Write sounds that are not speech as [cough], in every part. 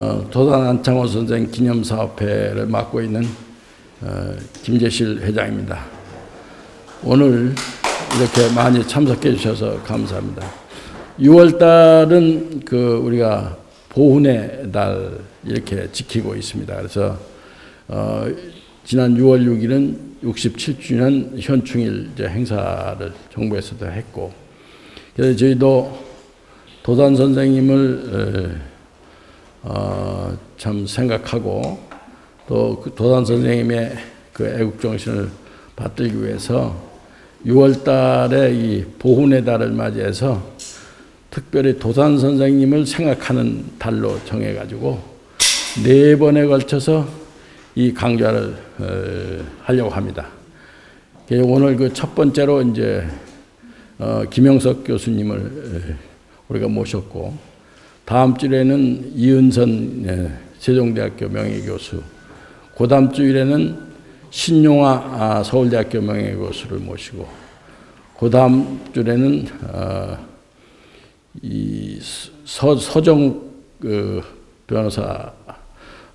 어, 도단 안창호 선생 기념사업회를 맡고 있는 어, 김재실 회장입니다. 오늘 이렇게 많이 참석해 주셔서 감사합니다. 6월 달은 그 우리가 보훈의 달 이렇게 지키고 있습니다. 그래서 어, 지난 6월 6일은 67주년 현충일 행사를 정부에서도 했고 그래서 저희도 도단 선생님을 어, 참 생각하고 또 그 도단 선생님의 그 애국 정신을 받들기 위해서 6월 달에 이 보훈의 달을 맞이해서 특별히 도산 선생님을 생각하는 달로 정해가지고 네 번에 걸쳐서 이 강좌를 어, 하려고 합니다. 오늘 그 첫 번째로 이제 어, 김영석 교수님을 우리가 모셨고 다음 주에는 이은선 예, 세종대학교 명예교수, 그 다음 주일에는 신용화 아, 서울대학교 명예교수를 모시고 그 다음 주에는 어, 이 서, 서정 그 변호사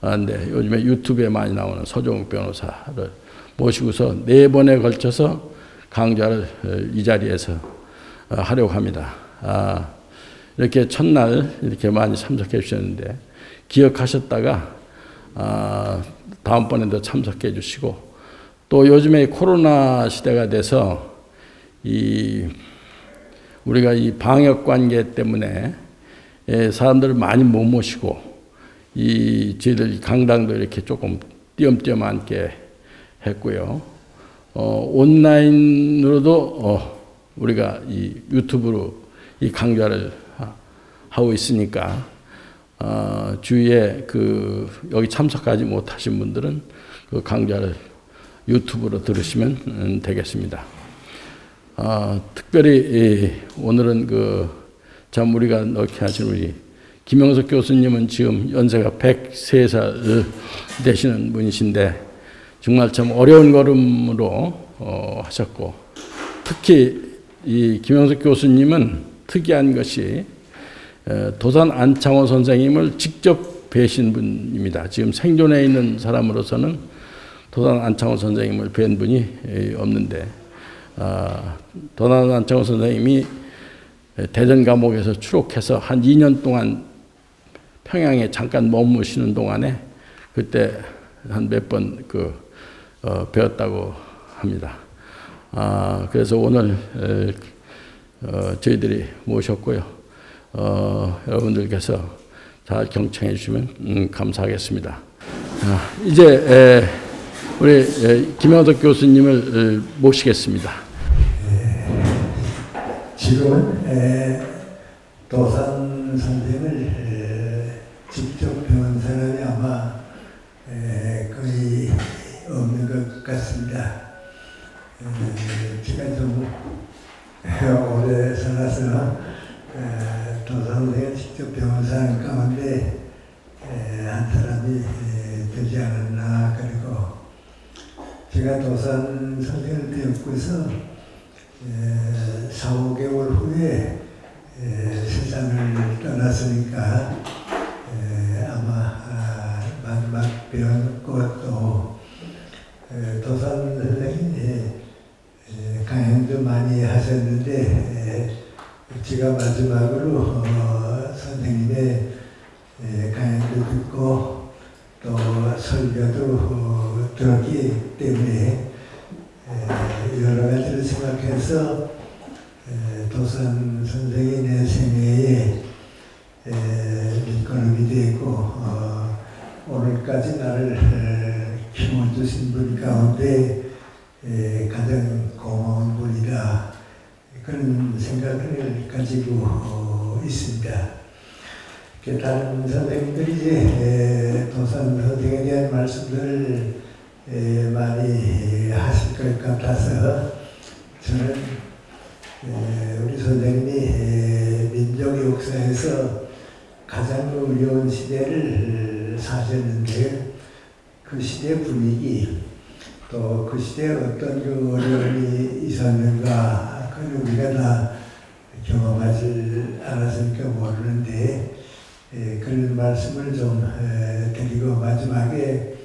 인데 요즘에 유튜브에 많이 나오는 서정 변호사를 모시고서 네 번에 걸쳐서 강좌를 어, 이 자리에서 어, 하려고 합니다. 아, 이렇게 첫날 이렇게 많이 참석해 주셨는데 기억하셨다가 아, 다음번에도 참석해 주시고 또 요즘에 코로나 시대가 돼서 이 우리가 이 방역 관계 때문에 예, 사람들을 많이 못 모시고 이 저희들 강당도 이렇게 조금 띄엄띄엄 앉게 했고요. 어, 온라인으로도 어, 우리가 이 유튜브로 이 강좌를 하고 있으니까 어, 주위에 그 여기 참석하지 못하신 분들은 그 강좌를 유튜브로 들으시면 음, 되겠습니다. 어, 특별히 오늘은 그 참 우리가 넣게 하신 우리 김영석 교수님은 지금 연세가 103살 되시는 분이신데 정말 참 어려운 걸음으로 어, 하셨고 특히 이 김영석 교수님은 특이한 것이 도산 안창호 선생님을 직접 뵈신 분입니다. 지금 생존해 있는 사람으로서는 도산 안창호 선생님을 뵌 분이 없는데 아, 도산 안창호 선생님이 대전 감옥에서 추록해서 한 2년 동안 평양에 잠깐 머무시는 동안에 그때 한 몇 번그 어, 배웠다고 합니다. 아, 그래서 오늘 어, 저희들이 모셨고요. 어, 여러분들께서 잘 경청해 주시면 음, 감사하겠습니다. 아, 이제 에, 우리 에, 김영덕 교수님을 에, 모시겠습니다. 지금은 에, 도산 선생을 직접 배운 사람이 아마 거의 없는 것 같습니다. 제가 좀 [laughs] 오래 살아서 도사선생을 직접 변호 사하는 가운데 한 사람이 되지 않았나. 그리고 제가 도산 선생을 배웠고서 4, 5개월 후에 세상을 떠났으니까 아마 아, 마지막 배웠고 또 도산 선생이 강연도 많이 하셨는데 제가 마지막으로 어, 선생님의 예, 강연도 듣고 또 설교도 어, 들었기 때문에 예, 여러 가지를 생각해서 예, 도산 선생이 내 생애에 밑거름이 되고 어, 오늘까지 나를 키워주신 분 가운데 가장 고마운 분이다. 그런 생각을 가지고 어, 있습니다. 다른 선생님들이 이제 도산 선생에 대한 말씀들을 많이 하실 것 같아서 저는 우리 선생님이 민족 역사에서 가장 어려운 시대를 사셨는데 그 시대 분위기 또 그 시대에 어떤 그 어려움이 있었는가 그건 우리가 다 경험하지 않았으니까 모르는데 예, 그런 말씀을 좀 드리고 마지막에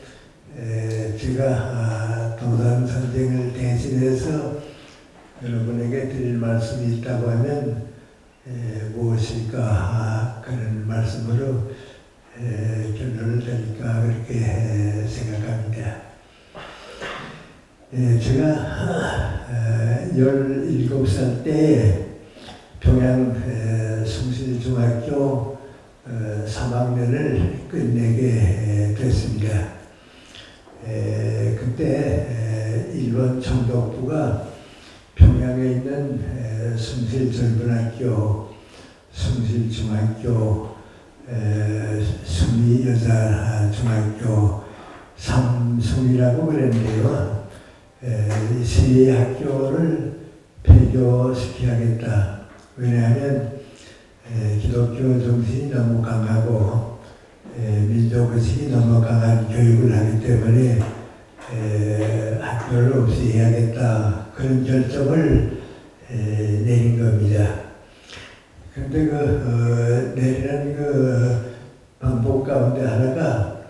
제가 아, 도산 선생을 대신해서 여러분에게 드릴 말씀이 있다고 하면 무엇일까 아, 그런 말씀으로 결론을 드릴까 그렇게 생각합니다. 제가 17살 때 평양 숭실중학교 3학년을 끝내게 됐습니다. 그때 일본 청독부가 평양에 있는 숭실전문학교, 숭실중학교, 순위여자중학교 삼숭이라고 그랬는데요. 세 학교를 폐교시켜야겠다. 왜냐하면 기독교 정신이 너무 강하고 민족 의식이 너무 강한 교육을 하기 때문에 학교를 없애야겠다. 그런 결정을 내린 겁니다. 그런데 그 어, 내리는 그 방법 가운데 하나가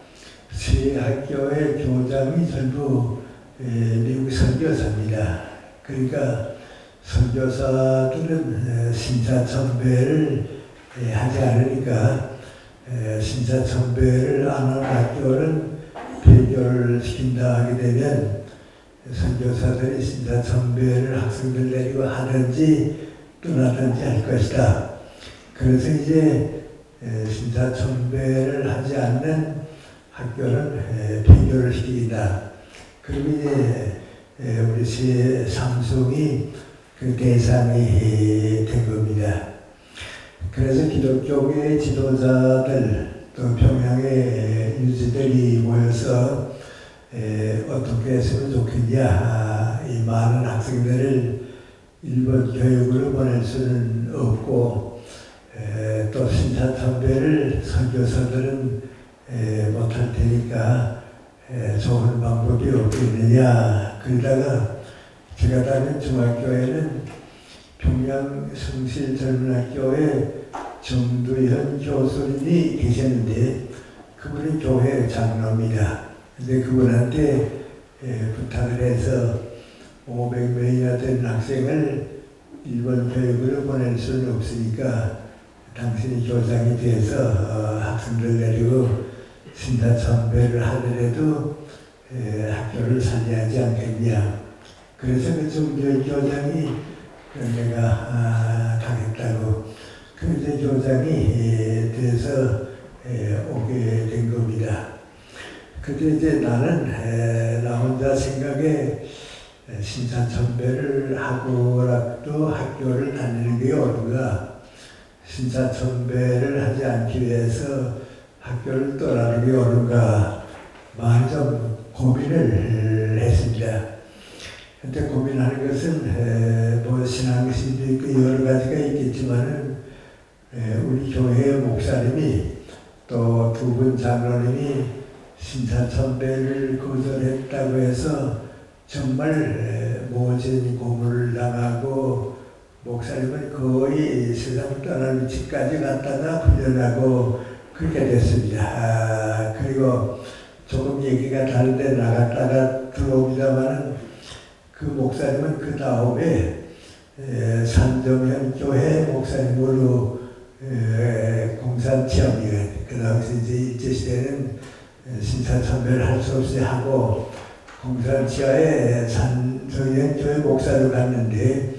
세 학교의 교장이 전부 미국 선교사입니다. 그러니까 선교사들은 신사천배를 하지 않으니까 신사천배를 안 하는 학교는 폐교를 시킨다 하게 되면 선교사들이 신사천배를 학생들 내리고 하든지 떠나든지 할 것이다. 그래서 이제 신사천배를 하지 않는 학교는 폐교를 시키다. 그리고 이제 우리 시 삼성이 그 대상이 된 겁니다. 그래서 기독교계 지도자들 또 평양의 유지들이 모여서 에, 어떻게 했으면 좋겠냐 이 많은 학생들을 일본 교육으로 보낼 수는 없고 에, 또 신사참배를 선교사들은 에, 못할 테니까 에, 좋은 방법이 없겠느냐 그러다가 제가 다닌 중학교에는 평양 성실전문학교에 정두현 교수님이 계셨는데 그분이 교회 장로입니다. 근데 그분한테 예, 부탁을 해서 500명이나 된 학생을 일본 교육으로 보낼 수는 없으니까 당신이 교장이 돼서 어, 학생들 데리고 신사참배를 하더라도 예, 학교를 살려야지 않겠냐. 그래서 그 정규 교장이 내가 아, 가겠다고 그 이제 교장이 예, 돼서 예, 오게 된 겁니다. 그때 이제 나는 에, 나 혼자 생각에 신사천배를 하고라도 학교를 다니는 게 옳은가 신사천배를 하지 않기 위해서 학교를 떠나는 게 옳은가 많이 좀 고민을 했습니다. 그때 고민하는 것은 에, 뭐 신앙심도 있고 여러 가지가 있겠지만은 에, 우리 교회 목사님이 또 두 분 장로님이 신사천배를 거절했다고 해서 정말 모진 고문을 당하고 목사님은 거의 세상 떠날 위치까지 갔다가 훈련하고 그렇게 됐습니다. 아, 그리고 조금 얘기가 다른데 나갔다가 들어옵니다만 그 목사님은 그 다음에 산정현 교회 목사님으로 공산 체험위원 그 당시 이제 일제 시대는 신사 참배를 할 수 없이 하고 공산치하에 산정현 교회 목사로 갔는데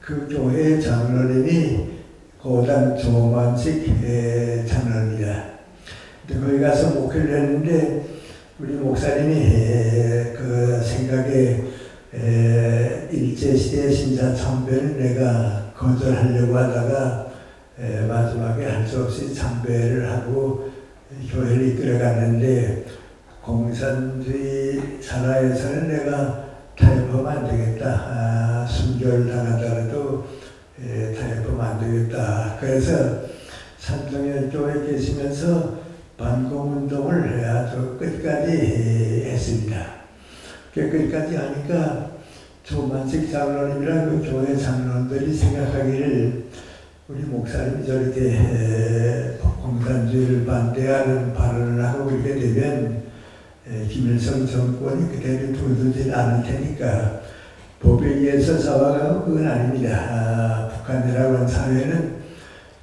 그 교회 장로님이 고단 조만식 장로입니다. 거기 가서 목회를 했는데 우리 목사님이 그 생각에 일제시대 신사참배를 내가 거절하려고 하다가 에, 마지막에 할 수 없이 참배를 하고 교회를 이끌어갔는데 공산주의 사나에서는 내가 타협하면 안 되겠다. 아, 순교를 당하더라도 에, 타협하면 안 되겠다. 그래서 산정현 교회 계시면서 반공운동을 아주 끝까지 했습니다. 끝까지 하니까 조만식 장로님이랑 그 교회 장로들이 생각하기를 우리 목사님이 저렇게 공산주의를 반대하는 발언을 하고 그렇게 되면 김일성 정권이 그대로 두어두질 않을 테니까 법에 의해서 잡아가고 그건 아닙니다. 아, 북한이라고 하는 사회는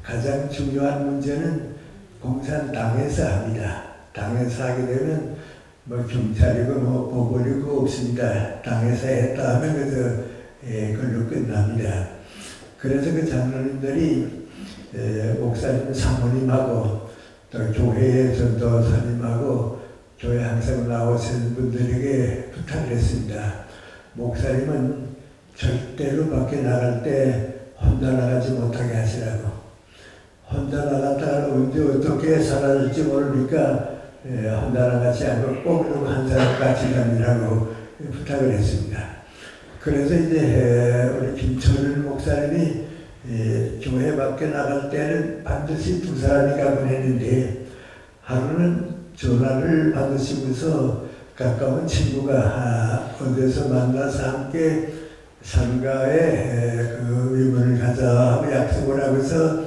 가장 중요한 문제는 공산당에서 합니다. 당에서 하게 되면 뭐 경찰이고 뭐 보궐이고 없습니다. 당에서 했다 하면 예, 그걸로 끝납니다. 그래서 그 장로님들이 예, 목사님 사모님하고 또 교회의 전도사님하고 교회 항상 나오시는 분들에게 부탁을 했습니다. 목사님은 절대로 밖에 나갈 때 혼자 나가지 못하게 하시라고. 혼자 나갔다가 언제 어떻게 사라질지 모르니까 예, 혼자 나가지 않고 꼭 한 사람 같이 다니라고 부탁을 했습니다. 그래서 이제 우리 김철일 목사님이 예, 교회 밖에 나갈 때는 반드시 두 사람이 가곤 했는데 하루는 전화를 받으시면서 가까운 친구가 아, 어디서 만나서 함께 상가에 그 의문을 가자 하고 약속을 하고서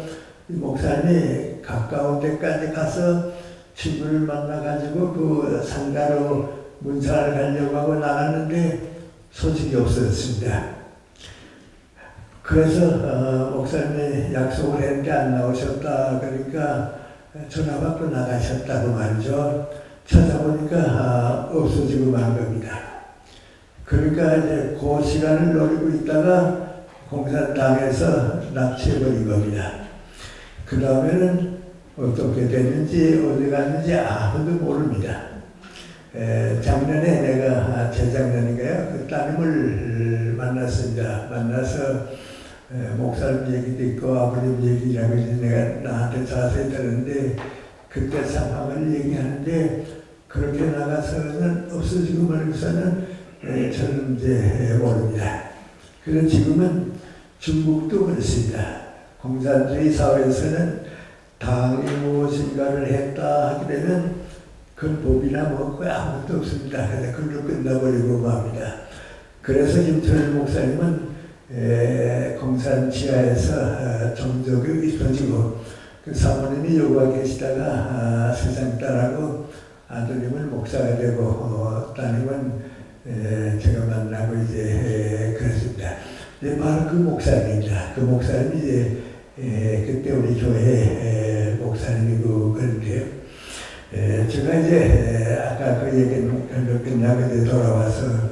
목사님이 가까운 데까지 가서 친구를 만나가지고 그 상가로 문사를 가려고 하고 나갔는데 소식이 없었습니다. 그래서 어, 목사님이 약속을 했는데 안 나오셨다 그러니까 전화 받고 나가셨다고 말이죠. 찾아보니까 아, 없어지고 만 겁니다. 그러니까 이제 그 시간을 노리고 있다가 공산당에서 납치해버린 겁니다. 그 다음에는 어떻게 됐는지 어디 갔는지 아무도 모릅니다. 에, 작년에 내가 아, 재작년인가요? 그 따님을 만났습니다. 만나서 목사님 얘기도 있고 아버님 얘기라고 내가 나한테 자세히 들었는데 그때 상황을 얘기하는데 그렇게 나가서는 없어지고 말고서는 저는 이제 모릅니다. 그래서 지금은 중국도 그렇습니다. 공산주의 사회에서는 당이 무엇인가를 했다 하게 되면 그 법이나 뭐 아무것도 없습니다. 그래서 그걸로 끝나버리고 맙니다. 그래서 김철 목사님은 공산 지하에서 어, 종족이 있어지고 그 사모님이 여기와 계시다가 아, 세상 딸하고 아들님은 목사가 되고 어, 따님은 제가 만나고 이제 그랬습니다. 이제 바로 그 목사님입니다. 그 목사님이 이제 그때 우리 교회 목사님이고 그런데요. 제가 이제 아까 그 얘기는 끝나고 이제 돌아와서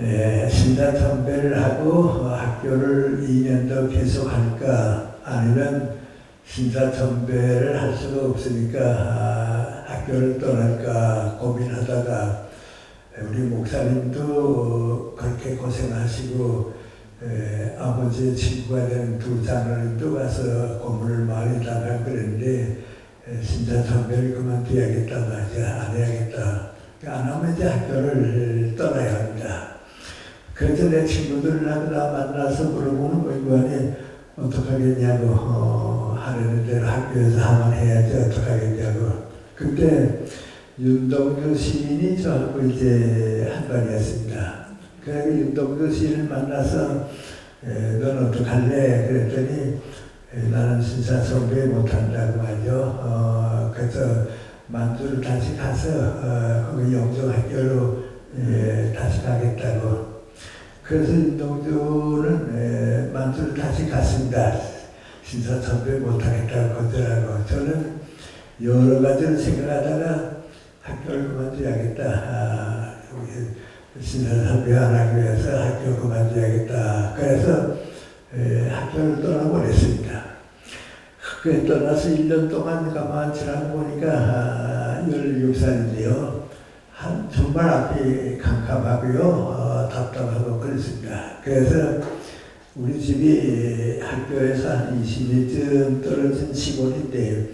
예, 신단 선배를 하고 학교를 2년 더 계속 할까 아니면 신사 선배를 할 수가 없으니까 아, 학교를 떠날까 고민하다가 우리 목사님도 그렇게 고생하시고 에, 아버지 친구가 되는 두 장로님도 와서 고문을 많이 당하 그랬는데 신사 선배를 그만둬야겠다 말이야 안 해야겠다 안 하면 이제 학교를 떠나야 합니다. 그래서 내 친구들을 하다 만나서 물어보는 거 이번에 어떡하겠냐고 어, 하려는 대로 학교에서 하면 해야지 어떡하겠냐고 그때 윤동주 시인이 저하고 이제 한반이었습니다. 그래서 윤동주 시인을 만나서 에, 넌 어떡할래? 그랬더니 에, 나는 신사 선배 못한다고 하죠. 어, 그래서 만주를 다시 가서 어, 거기 영종학교로 다시 가겠다고 그래서 인동주는 만주를 다시 갔습니다. 신사 선배 못하겠다고 거절하고 저는 여러 가지를 생각하다가 학교를 그만둬야겠다. 아, 신사 선배 안 하기 위해서 학교 그만둬야겠다. 그래서 에, 학교를 떠나보냈습니다. 학교에 떠나서 1년 동안 가만 지나고 보니까 아, 16살인데요. 한, 정말 앞이 캄캄하고요. 어, 답답하고 그렇습니다. 그래서 우리 집이 학교에서 한 20리쯤 떨어진 시골인데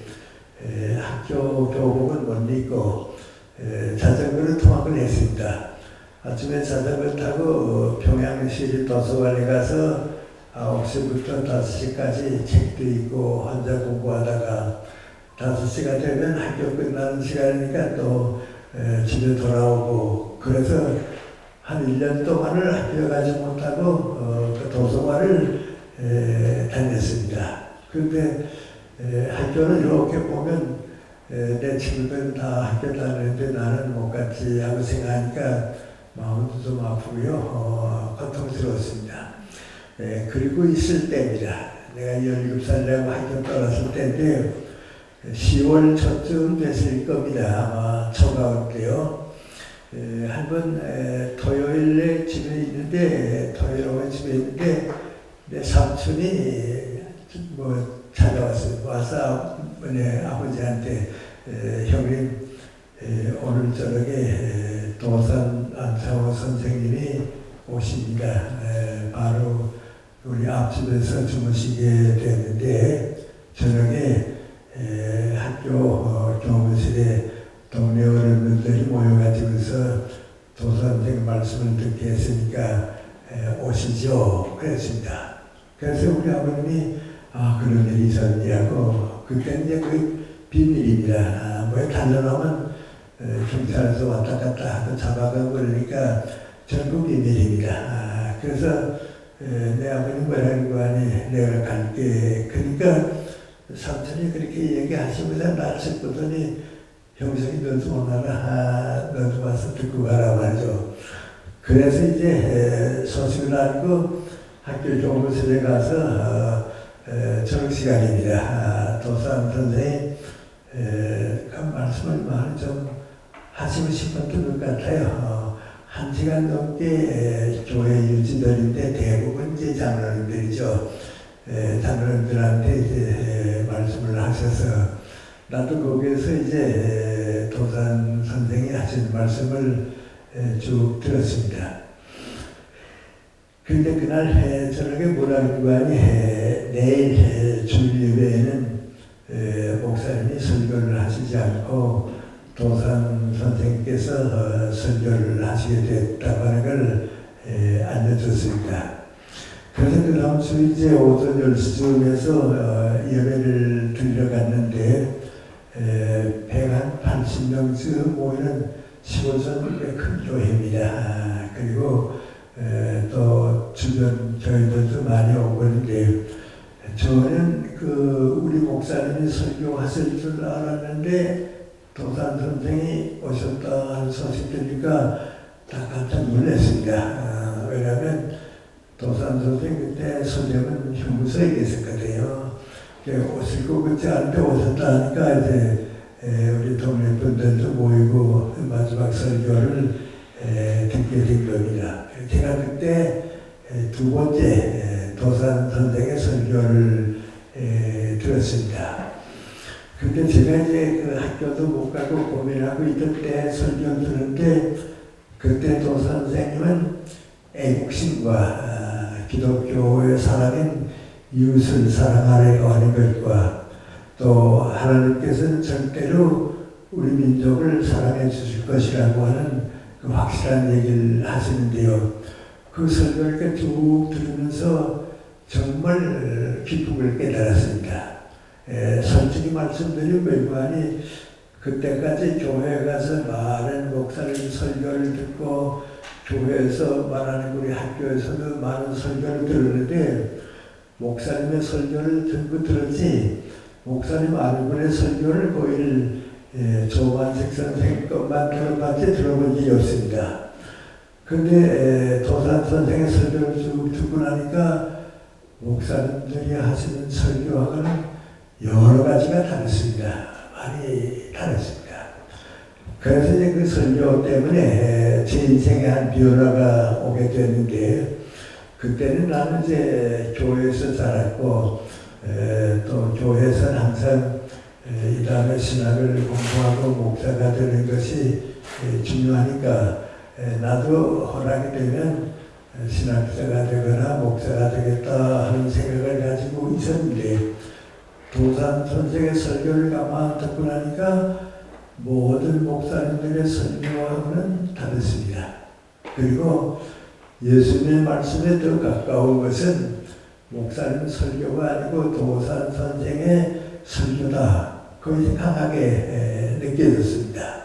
에, 학교 교복은 못 입고 에, 자전거를 통학을 했습니다. 아침에 자전거 타고 평양시 도서관에 가서 9시부터 5시까지 책도 읽고 혼자 공부하다가 5시가 되면 학교 끝나는 시간이니까 또 집에 돌아오고 그래서 한 1년 동안을 학교 가지 못하고 어, 그 도서관을 에, 다녔습니다. 그런데 학교는 이렇게 보면 내 친구들은 다 학교 다니는데 나는 못 갔지 하고 생각하니까 마음도 좀 아프고요. 어, 고통스러웠습니다. 그리고 있을 때입니다. 내가 17살 되고 학교 떠났을 때인데 10월 초쯤 됐을 겁니다. 아마 초가을 때요. 한번 토요일에 집에 있는데 토요일 오면 집에 있는데 내 삼촌이 뭐 찾아왔어요. 와서 네, 아버지한테 에, 형님 에, 오늘 저녁에 에, 도산 안창호 선생님이 오십니다. 에, 바로 우리 앞집에서 주무시게 됐는데 저녁에 에, 학교 어, 교무실에 동네 어른들이 모여가지고서 도산 선생 말씀을 듣게 했으니까 에, 오시죠. 그랬습니다. 그래서 우리 아버님이 아 그런 일이 있었냐고 그때 이제 그 비밀입니다. 아, 뭐 어, 경찰에서 왔다 갔다 하고 잡아가고 그러니까 전부 비밀입니다. 아, 그래서 에, 내 아버님 뭐라는 거 아니 내가 갈게 그러니까 삼촌이 그렇게 얘기하시면서 날씨 보더니 형석이 너도 오나라 아, 너도 와서 듣고 가라 말이죠. 그래서 이제 소식을 알고 학교 교무실에 가서 어, 저녁 시간입니다. 아, 도산 선생이 그 말씀을 많이 좀 하시고 싶었던 것 같아요. 어, 한 시간 넘게 교회 유지들인데 대부분 이제 장로님들이죠. 장로님들한테 이제 말씀을 하셔서 나도 거기에서 이제 도산 선생이 하신 말씀을 쭉 들었습니다. 근데 그날 저녁에 거 내일 주일예배에는 목사님이 설교를 하시지 않고 도산 선생님께서 어, 설교를 하시게 됐다고 하는 걸 알려줬습니다. 그래서 그 다음 주 이제 오전 10시쯤에서 어, 예배를 드리러 갔는데 180명쯤 모이는 15선 큰 교회입니다. 아, 그리고 또 주변 교회들도 많이 오고 있는데 저는 그 우리 목사님이 설교하실 줄 알았는데 도산 선생이 오셨다 하는 소식 들으니까 다 깜짝 놀랐습니다. 아, 왜냐하면 도산 선생 그때 선생은 형무소에 계셨거든요. 것 같지 않은데 오셨다 하니까 이제 우리 동네 분들도 모이고 마지막 설교를 듣게 된 겁니다. 제가 그때 두 번째 도산 선생의 설교를 들었습니다. 근데 제가 이제 그 학교도 못 가고 고민하고 있던 때 설교 들었는데 그때 도산 선생님은 애국심과 아, 기독교의 사랑인 이웃을 사랑하려 하는 것과 또 하나님께서는 절대로 우리 민족을 사랑해 주실 것이라고 하는 그 확실한 얘기를 하시는데요. 그 설교를 쭉 들으면서 정말 기쁨을 깨달았습니다. 에, 솔직히 말씀드리면 외관이 그때까지 교회 가서 많은 목사님 설교를 듣고 교회에서 말하는 우리 학교에서도 많은 설교를 들었는데 목사님의 설교를 전부 들었지 목사님 알분의 설교를 거의 예, 조만식 선생 것만 들어봤지 들어본 적이 없습니다. 근데 도산 선생의 설교를 쭉 듣고 나니까 목사님들이 하시는 설교하고는 여러 가지가 다르습니다. 많이 다르습니다. 그래서 이제 그 설교 때문에 제 인생에 한 변화가 오게 됐는데 그때는 나는 이제 교회에서 자랐고 또 교회에서는 항상 이 다음에 신학을 공부하고 목사가 되는 것이 중요하니까 나도 허락이 되면 신학자가 되거나 목사가 되겠다 하는 생각을 가지고 있었는데 도산 선생의 설교를 가만 듣고 나니까 모든 목사님들의 설교와는 다르습니다. 그리고 예수님의 말씀에 더 가까운 것은 목사님 설교가 아니고 도산 선생의 설교다. 그것이 강하게 느껴졌습니다.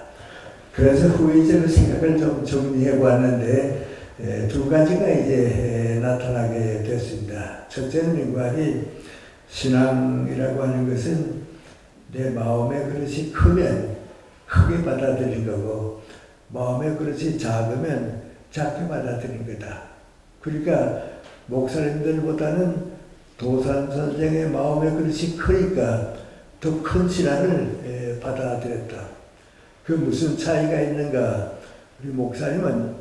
그래서 후이적으 생각을 좀 정리해 보았는데 두 가지가 이제 나타나게 됐습니다. 첫째는 인간이 신앙이라고 하는 것은 내 마음의 그릇이 크면 크게 받아들인 거고 마음의 그릇이 작으면 작게 받아들인 거다. 그러니까 목사님들보다는 도산 선생의 마음의 그릇이 크니까 더 큰 신앙을 받아들였다. 그 무슨 차이가 있는가? 우리 목사님은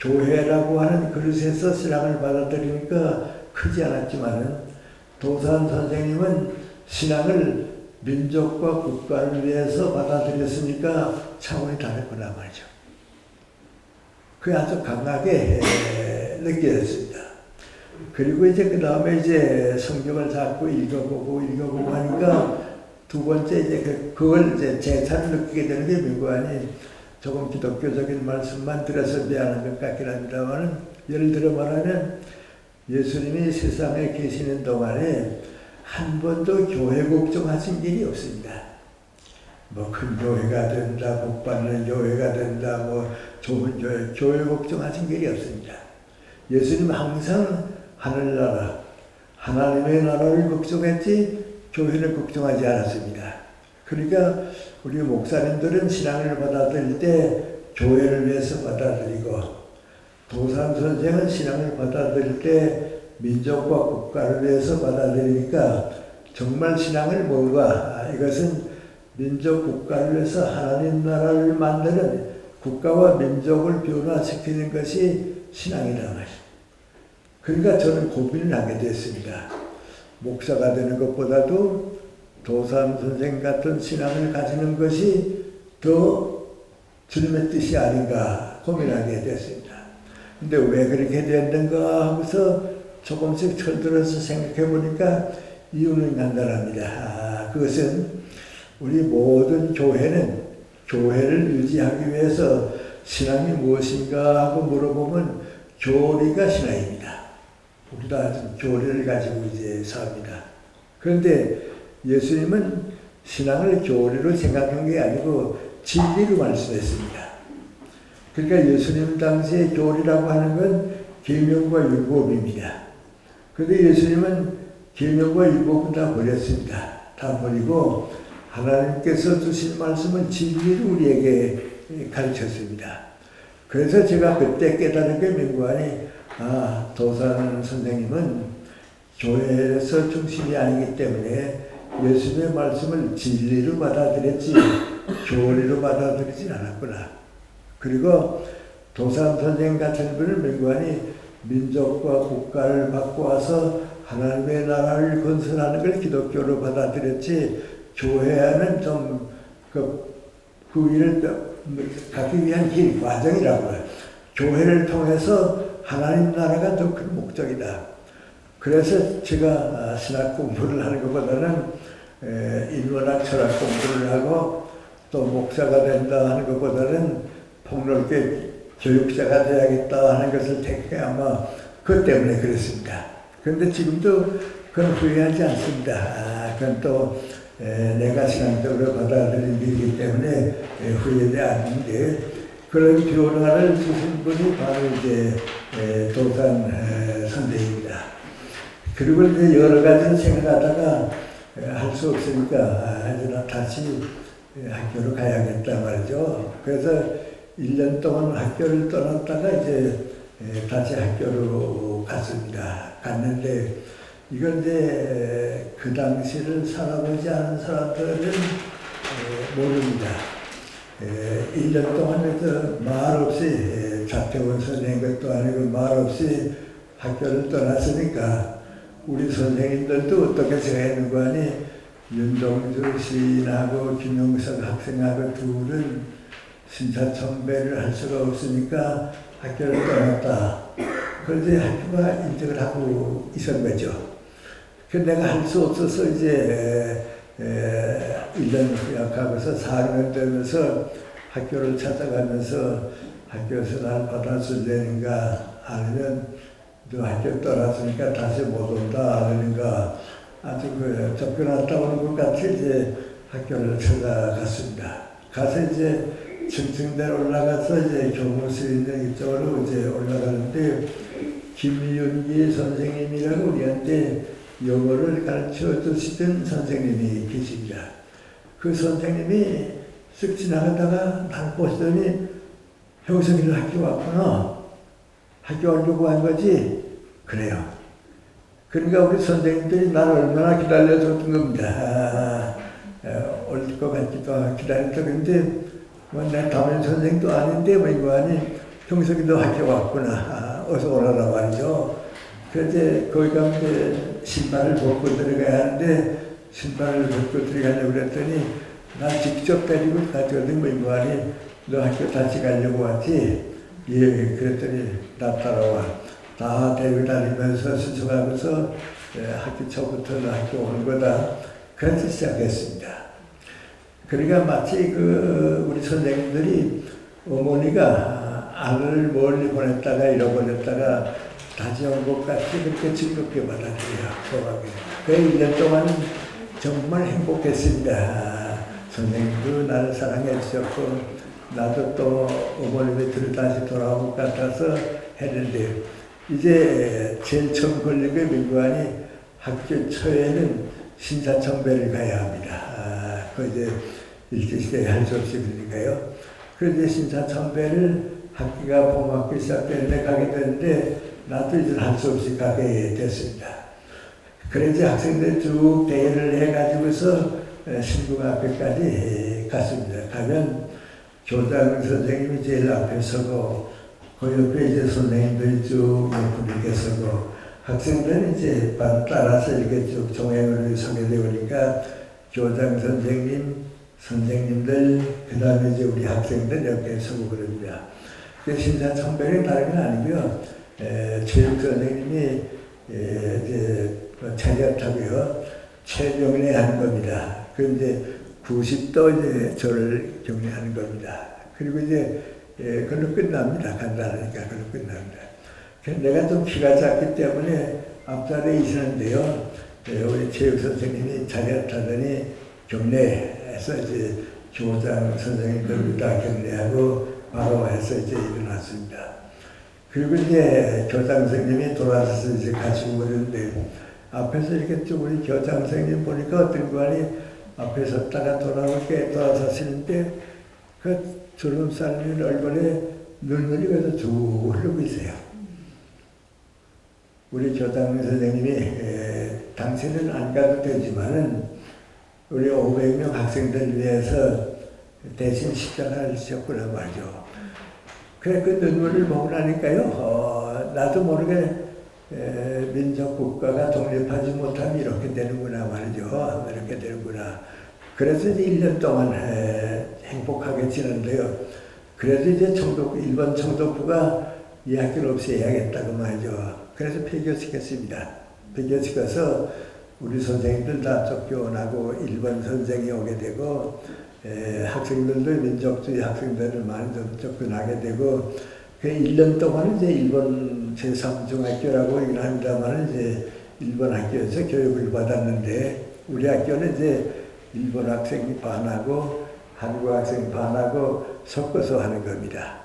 교회라고 하는 그릇에서 신앙을 받아들이니까 크지 않았지만은 도산 선생님은 신앙을 민족과 국가를 위해서 받아들였으니까 차원이 다르구나 말이죠. 그 아주 강하게 느껴졌습니다. 그리고 이제 그 다음에 이제 성경을 자꾸 읽어보고 읽어보고 하니까 두 번째 이제 그, 그걸 이제 재산을 느끼게 되는 게 미관이 조금 기독교적인 말씀만 들어서 미안한 것 같긴 합니다만 예를 들어 말하면 예수님이 세상에 계시는 동안에 한 번도 교회 걱정하신 일이 없습니다. 뭐 큰 교회가 된다, 복 받는 교회가 된다, 뭐 좋은 교회, 교회 걱정하신 일이 없습니다. 예수님 항상 하늘나라, 하나님의 나라를 걱정했지 교회를 걱정하지 않았습니다. 그러니까 우리 목사님들은 신앙을 받아들일 때 교회를 위해서 받아들이고 도산 선생은 신앙을 받아들일 때 민족과 국가를 위해서 받아들이니까 정말 신앙을 뭔가 이것은 민족 국가를 위해서 하나님 나라를 만드는 국가와 민족을 변화시키는 것이 신앙이란 말이죠. 그러니까 저는 고민을 하게 됐습니다. 목사가 되는 것보다도 도산 선생 같은 신앙을 가지는 것이 더 주님의 뜻이 아닌가 고민하게 됐습니다. 근데 왜 그렇게 됐는가 하면서 조금씩 철들어서 생각해 보니까 이유는 간단합니다. 아, 그것은 우리 모든 교회는 교회를 유지하기 위해서 신앙이 무엇인가 하고 물어보면 교리가 신앙입니다. 우리도 교리를 가지고 이제 삽니다. 그런데 예수님은 신앙을 교리로 생각한 게 아니고 진리로 말씀했습니다. 그러니까 예수님 당시에 교리라고 하는 건 계명과 율법입니다. 그런데 예수님은 계명과 율법은 다 버렸습니다. 다 버리고 하나님께서 주신 말씀은 진리를 우리에게 가르쳤습니다. 그래서 제가 그때 깨달은 게 민관이 아 도산 선생님은 교회에서 중심이 아니기 때문에 예수님의 말씀을 진리로 받아들였지 교리로 받아들이진 않았구나. 그리고 도산 선생 같은 분을 명관이 민족과 국가를 바꿔와서 하나님의 나라를 건설하는 걸 기독교로 받아들였지 교회는 좀그 그 일을 가기 위한 길 과정이라고요. 교회를 통해서 하나님 나라가 더 큰 목적이다. 그래서 제가 신학 공부를 하는 것보다는 인문학 철학 공부를 하고 또 목사가 된다 하는 것보다는 폭넓게 교육자가 돼야겠다 하는 것을 택해 아마 그 때문에 그랬습니다. 그런데 지금도 그건 후회하지 않습니다. 아, 그건 또 에, 내가 신앙적으로 받아들인 일이기 때문에 후회되지 않는데 그런 변화를 주신 분이 바로 이제 에, 도산 에, 선생입니다. 그리고 이제 여러 가지를 생각하다가 할 수 없으니까 아, 다시 학교로 가야겠다 말이죠. 그래서 1년 동안 학교를 떠났다가 이제 다시 학교로 갔습니다. 갔는데 이건 이제 그 당시를 살아보지 않은 사람들은 모릅니다. 1년 동안 말 없이 자태원 선생 것도 아니고 말 없이 학교를 떠났으니까 우리 선생님들도 어떻게 생각하는 거 아니 윤동주 시인하고 김용석 학생하고 둘은 신사청배를 할 수가 없으니까 학교를 떠났다. 그런데 학교가 인정을 하고 있었 거죠. 그 내가 할 수 없어서 이제 에, 1년 후약하고서 4년 되면서 학교를 찾아가면서 학교에서 날 받아줄 되는가 아니면 너 학교 떠났으니까 다시 못 온다 그러는가 아주 그 쫓겨났다 오는 것 같이 이제 학교를 찾아갔습니다. 가서 이제 층층대로 올라가서 이제 교무실 있는 이쪽으로 이제 올라가는데 김윤기 선생님이라고 우리한테 영어를 가르쳐 주시던 선생님이 계십니다. 그 선생님이 쓱 지나가다가 날 보시더니 형석이를 학교 왔구나. 학교 오려고 한 거지? 그래요. 그러니까 우리 선생님들이 나를 얼마나 기다려줬던 겁니다. 아, 아, 올것 같기도 하고 기다렸다. 근데 뭐내 담임 선생도 아닌데 뭐 이거 아니 형석이도 학교 왔구나. 아, 어서 오라라 말이죠. 그런데 거기 가면 신발을 벗고 들어가야 하는데 신발을 벗고 들어가려고 그랬더니 나 직접 데리고 갔거든 뭐 이거 아니 너 학교 다시 가려고 왔지? 예, 그랬더니 나 따라와. 다 데리고 다니면서 수습하면서 예, 학교 초부터 학교 오는 거다. 그래서 시작했습니다. 그러니까 마치 그 우리 선생님들이 어머니가 아들을 멀리 보냈다가 잃어버렸다가 다시 온것 같이 그렇게 즐겁게 받아들여요. 소하게. 그 1년 동안 정말 행복했습니다. 선생님도 나를 사랑해 주셨고 나도 또 어머님의 뒤로 다시 돌아온 것 같아서 했는데 이제 제일 처음 걸린 게 민구안이 학교 초에는 신사청배를 가야 합니다. 아, 그 이제 일제시대에 할 수 없이 그러니까요. 그런데 신사청배를 학기가 봄학기 시작되는데 가게 되는데 나도 이제 할 수 없이 가게 됐습니다. 그래서 학생들 쭉 대회를 해가지고서 신부가 앞에까지 갔습니다. 가면 교장 선생님이 제일 앞에 서고 그 옆에 이제 선생님들이 쭉 옆으로 이렇게 서고 학생들은 이제 따라서 이렇게 쭉 종행으로 서게 되니까 교장 선생님, 선생님들, 그 다음에 이제 우리 학생들 옆에 서고 그럽니다. 그 신사 청백이 다른 건 아니고요. 에, 체육 선생님이 에, 이제 차렷하고요. 최경례 하는 겁니다. 그런데 90도 이제 저를 격려하는 겁니다. 그리고 이제 예, 그걸로 끝납니다. 간단하니까 그걸로 끝납니다. 내가 좀 키가 작기 때문에 앞자리에 있었는데요. 예, 우리 체육 선생님이 자리하더니 경례 해서 이제 교장 선생님들 다 경례하고 바로 해서 이제 일어났습니다. 그리고 이제 교장 선생님이 돌아서서 이제 같이 오는데 앞에서 이렇게 쭉 우리 교장 선생님 보니까 어떤 분이 앞에 섰다가 돌아오게 돌아서시는데 그 주름 쌓는 얼굴에 눈물이 그래서 쭉 흐르고 있어요. 우리 교장 선생님이 에, 당신은 안 가도 되지만은 우리 500명 학생들 위해서 대신 십자가를 지었구나 말이죠. 그래 그 눈물을 보고 나니까요. 어, 나도 모르게 에, 민족 국가가 독립하지 못하면 이렇게 되는구나 말이죠. 이렇게 되는구나. 그래서 이제 1년 동안 에, 행복하게 지낸데요. 그래도 이제 청독, 일본 청독부가 이 학교를 없애야겠다고 말이죠. 그래서 폐교시켰습니다. 폐교시켜서 우리 선생님들 다 쫓겨나고 일본 선생이 오게 되고 에, 학생들도 민족주의 학생들을 많이 쫓겨나게 되고 그 1년 동안 이제 일본 제3중학교라고 얘기를 합니다만 이제 일본 학교에서 교육을 받았는데 우리 학교는 이제 일본 학생이 반하고 한국 학생 반하고 섞어서 하는 겁니다.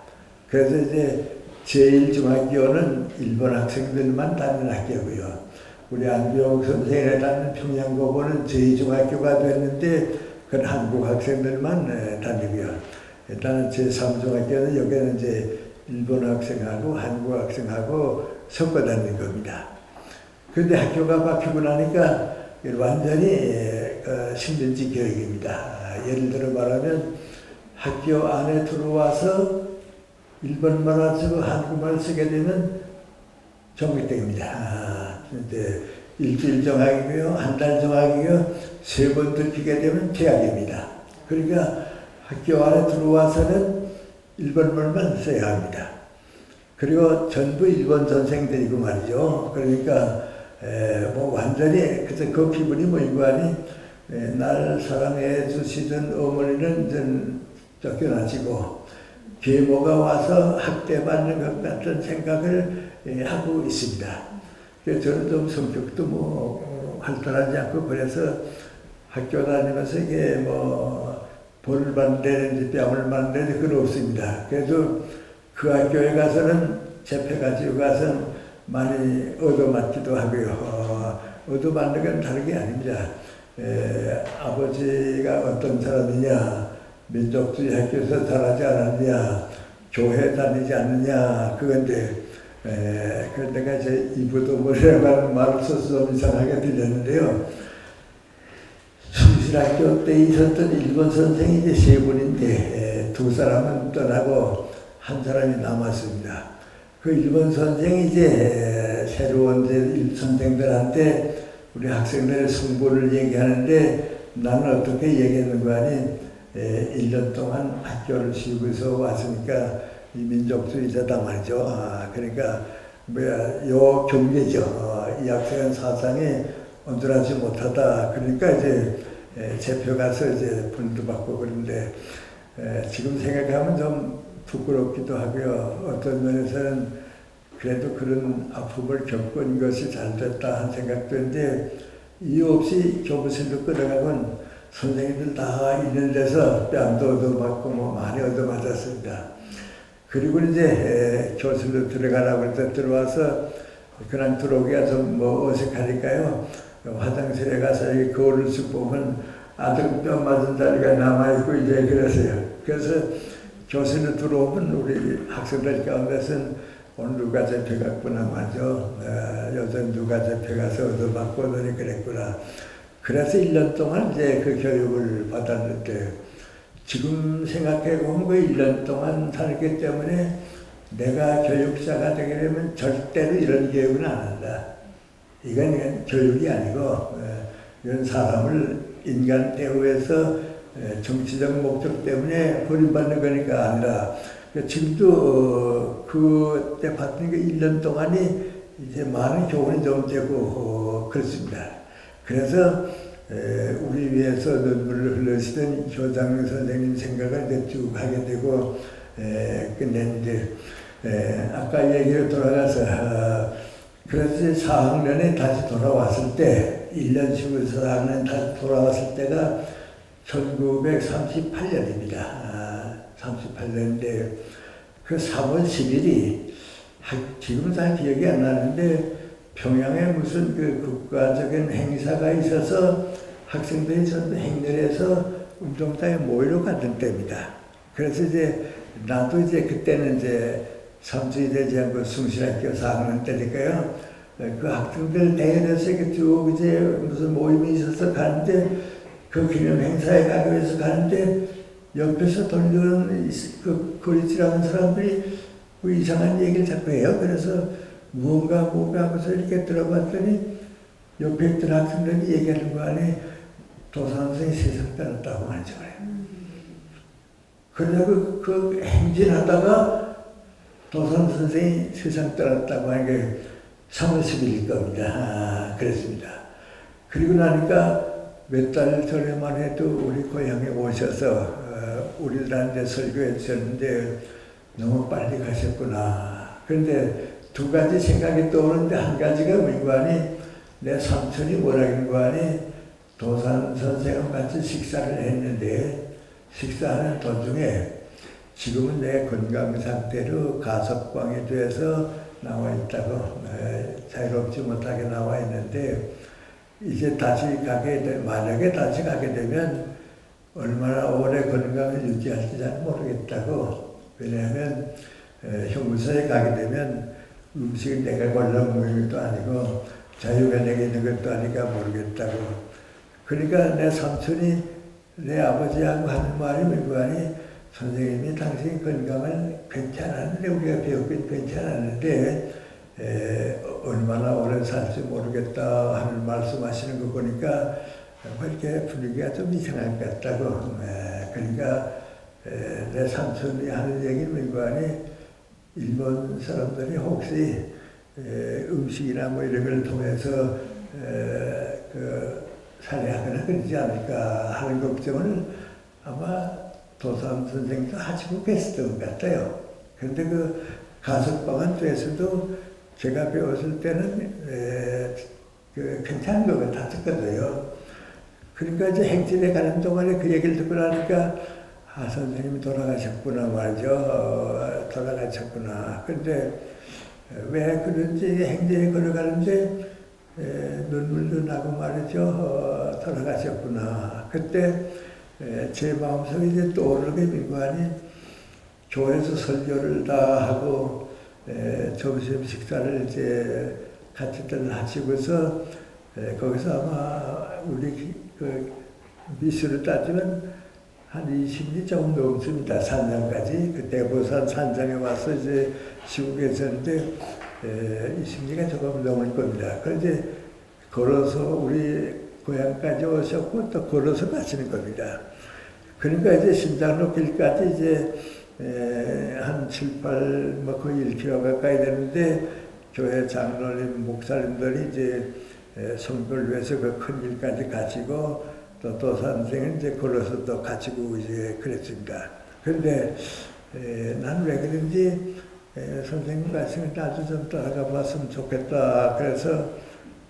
그래서 이제 제1중학교는 일본 학생들만 다니는 학교고요. 우리 안병 선생이 다니는 평양고고는 제2중학교가 됐는데 그건 한국 학생들만 다니고요. 일단은 제3중학교는 여기는 이제 일본 학생하고 한국 학생하고 섞어 다니는 겁니다. 그런데 학교가 바뀌고 나니까 완전히 신민지 교육입니다. 예를 들어 말하면 학교 안에 들어와서 일본말을 쓰고 한국말을 쓰게 되면 정기땡입니다. 아, 이제 일주일 정학이고요, 한 달 정학이고요, 세 번 들키게 되면 퇴학입니다. 그러니까 학교 안에 들어와서는 일본말만 써야 합니다. 그리고 전부 일본 선생들이고 말이죠. 그러니까 에, 뭐 완전히 그래서 그 기분이 아니 날 사랑해 주시던 어머니는 전 쫓겨나시고 계모가 와서 학대받는 것 같은 생각을 하고 있습니다. 저는 좀 성격도 뭐 활달하지 않고 그래서 학교 다니면서 이게 뭐 볼을 받는다든지 뺨을 맞는다든지 그건 없습니다. 그래도 그 학교에 가서는 잡혀가지고 가서 많이 얻어맞기도 하고요. 얻어맞는 건 다른 게 아닙니다. 에, 아버지가 어떤 사람이냐, 민족주의 학교에서 잘하지 않았냐, 교회 다니지 않느냐, 그건데, 에, 그 내가 이제 이부도 뭐라고 말을 써서 좀 이상하게 들렸는데요. 숭실학교 때 있었던 일본 선생이 이제 세 분인데, 에, 두 사람은 떠나고 한 사람이 남았습니다. 그 일본 선생이 이제 새로운 이제 선생들한테 우리 학생들의 승부를 얘기하는데 나는 어떻게 얘기했는 거 아니? 에, 1년 동안 학교를 쉬고서 왔으니까 이 민족주의자다 말이죠. 아, 그러니까 뭐야 요 경계죠. 어, 이 학생은 사상이 온전하지 못하다. 그러니까 이제 에, 제표 가서 이제 분도 받고 그런데 에, 지금 생각하면 좀 부끄럽기도 하고요. 어떤 면에서는 그래도 그런 아픔을 겪은 것이 잘 됐다 한 생각도 했는데 이유 없이 교부실로 끌어가면 선생님들 다 있는 데서 뺨도 얻어맞고 뭐 많이 얻어맞았습니다. 그리고 이제 교실로 들어가라고 해서 들어와서 그냥 들어오기가 좀 뭐 어색하니까요. 화장실에 가서 이 거울을 쓱 보면 아들 뼈 맞은 자리가 남아있고 이제 그랬어요. 그래서 교실로 들어오면 우리 학생들 가운데서는 오늘 누가 잡혀갔구나 맞아. 아, 요즘 누가 잡혀가서 얻어맞고 너니 그랬구나. 그래서 1년 동안 이제 그 교육을 받았는데 지금 생각해 보면 그 1년 동안 살기 때문에 내가 교육자가 되게 되면 절대로 이런 교육은 안 한다. 이건, 교육이 아니고 어, 이런 사람을 인간 대우해서 정치적 목적 때문에 버림받는 거니까 아니라 그 지금도 어, 그때 봤던 게 1년 동안이 이제 많은 교훈이 좀 되고 어, 그렇습니다. 그래서 우리 위해서 눈물을 흘리시던 교장 선생님 생각을 이제 쭉 하게 되고 끝냈는데 아까 얘기로 돌아가서 어, 그래서 4학년에 다시 돌아왔을 때 1년 쉬고 4학년 다시 돌아왔을 때가 1938년입니다. 38년인데 그 3월 10일이 지금 잘 기억이 안 나는데 평양에 무슨 그 국가적인 행사가 있어서 학생들이 전부 행렬해서 운동장에 모이러 갔던 때입니다. 그래서 이제 나도 이제 그때는 이제 삼수이 되지 않고 숭실학교 4학년 때니까요. 그 학생들 대회에서 쭉 이제 무슨 모임이 있어서 가는데 그 기념 행사에 가기 위해서 가는데 옆에서 돌리는 그 거리치라는 사람들이 뭐 이상한 얘기를 자꾸 해요. 그래서 무언가 뭔가 하면서 이렇게 들어봤더니 옆에 있던 학생들이 얘기하는 거 안에 도산선생이 세상 떠났다고 말이죠. 그러다가 그, 그 행진하다가 도산 선생이 세상 떠났다고 하는 게 3월 10일일 겁니다. 아, 그랬습니다. 그리고 나니까 몇 달 전에만 해도 우리 고향에 오셔서 우리들한테 설교해 주셨는데 너무 빨리 가셨구나. 그런데 두 가지 생각이 떠오르는데 한 가지가 뭐인가니 내 삼촌이 뭐라는 거니 도산 선생과 같이 식사를 했는데 식사하는 도중에 지금은 내 건강 상태로 가석방이 돼서 나와 있다고 자유롭지 못하게 나와 있는데 이제 다시 가게 되 만약에 다시 가게 되면 얼마나 오래 건강을 유지할지 잘 모르겠다고. 왜냐하면 형무소에 가게 되면 음식을 내가 골라 먹는 것도 아니고 자유가 내게 있는 것도 아니까 모르겠다고. 그러니까 내 삼촌이 내 아버지하고 하는 말이 뭐니 선생님이 당신 건강을 괜찮았는데 우리가 배웠긴 괜찮았는데 에, 얼마나 오래 살지 모르겠다 하는 말씀하시는 거 보니까 이렇게 분위기가 좀 이상할 것 같다고. 에, 그러니까 에, 내 삼촌이 하는 얘기는 뭐니 일본 사람들이 혹시 에, 음식이나 뭐 이런 걸 통해서 그 살해하거나 그러지 않을까 하는 걱정을 아마 도삼 선생도 하시고 계셨던 것 같아요. 그런데 그 가석방한 쪽에서도 제가 배웠을 때는 에, 그 괜찮은 것 같았거든요. 그러니까 이제 행진에 가는 동안에 그 얘기를 듣고 나니까 아 선생님이 돌아가셨구나 말이죠. 어, 돌아가셨구나. 근데 왜 그런지 행진에 걸어가는데 눈물도 나고 말이죠. 어, 돌아가셨구나. 그때 제 마음속에 이제 떠오르게 민관이 교회에서 설교를 다 하고 점심 식사를 이제 같이들 하시고서 거기서 아마 우리 그 미수를 따지면 한 20리 조금 넘습니다. 산장까지. 그때 부산 산장에 와서 이제 쉬고 계셨는데, 20리가 조금 넘을 겁니다. 그래 이제 걸어서 우리 고향까지 오셨고 또 걸어서 가시는 겁니다. 그러니까 이제 신장로 길까지 이제 에, 한 7, 8, 뭐 거의 1km 가까이 되는데 교회 장로님, 목사님들이 이제 성도를 위해서 그큰 길까지 가시고 또 도산생은 이제 걸어서 또 가지고 이제 그랬습니다. 그런데 난왜 그런지 에, 선생님 말씀을 나도 좀 따라가 봤으면 좋겠다. 그래서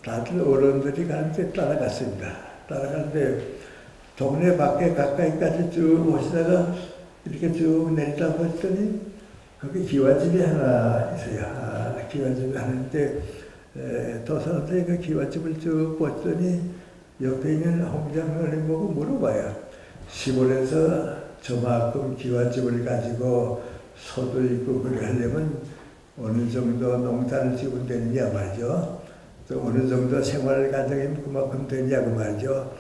다들 어른들이 가는데 따라갔습니다. 따라가는데 동네 밖에 가까이까지 쭉 오시다가 이렇게 쭉 내리다 봤더니 거기 기와집이 하나 있어요. 아, 기와집이 하는데 도산한테 그 기와집을 쭉 봤더니 옆에 있는 홍장로님 보고 물어봐요. 시골에서 저만큼 기와집을 가지고 소도 있고 그래 하려면 어느 정도 농사를 지으면 되느냐 말이죠. 또 어느 정도 생활 과정이 그만큼 되냐고 말이죠.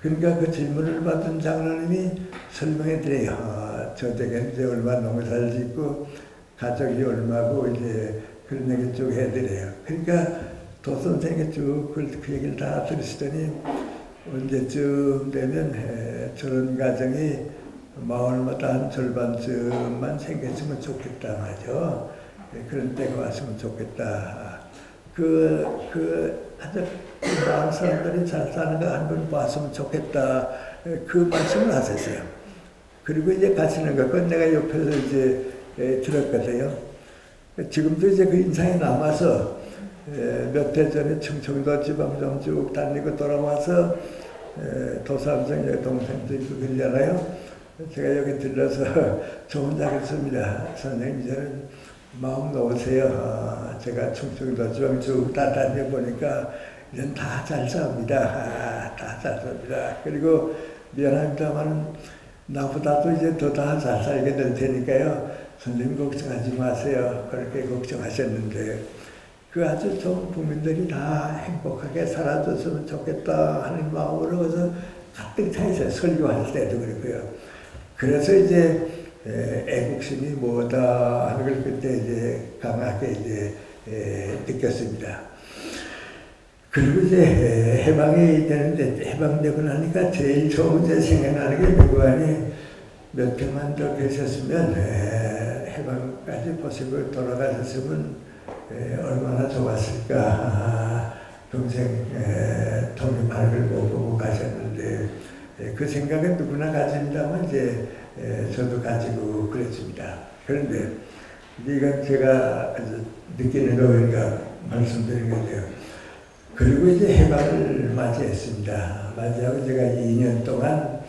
그러니까 그 질문을 받은 장로님이 설명해 드려요. 아, 저 댁에 이제 얼마 농사를 짓고 가족이 얼마고 이제 그런 얘기 쭉 해드려요. 그러니까 도 선생이 쭉그 그 얘기를 다 들으시더니 언제쯤 되면 에, 저런 가정이 마을마다 한 절반쯤만 생겼으면 좋겠다 말이죠. 예, 그런 때가 왔으면 좋겠다. 그, 그, 아주 그 마을 사람들이 잘 사는 거 한 번 봤으면 좋겠다. 예, 그 말씀을 하셨어요. 그리고 이제 가시는 거, 그건 내가 옆에서 이제 예, 들었거든요. 지금도 이제 그 인상이 남아서 몇 해 전에 충청도 지방 좀쭉 다니고 돌아와서 도삼성 동생도 있고 그러잖아요. 제가 여기 들러서 [laughs] 저 혼자 그랬습니다. 선생님, 저는 마음 놓으세요. 아, 제가 충청도 지방 쭉 다니보니까 이젠 다잘 삽니다. 아, 다잘 삽니다. 그리고 미안합니다만 나보다도 이제 더 다 잘 살게 될 테니까요. 선생님 걱정하지 마세요. 그렇게 걱정하셨는데 그 아주 전 국민들이 다 행복하게 살아줬으면 좋겠다 하는 마음으로 그래서 가득 차 있어요. 설교할 때도 그렇고요. 그래서 이제 애국심이 뭐다 하는 걸 그때 이제 강하게 이제 느꼈습니다. 그리고 이제 해방이 되는데 해방되고 나니까 제일 처음 이제 생각나는 게 누구하니 몇 평만 더 계셨으면 해방까지 보시고 돌아가셨으면 얼마나 좋았을까. 평생 독립하는 못 보고 가셨는데 그 생각은 누구나 가집니다만 이제 저도 가지고 그랬습니다. 그런데 이건 제가 느끼는 거니까 말씀드린 건데요. 그리고 이제 해방을 맞이했습니다. 맞이하고 제가 2년 동안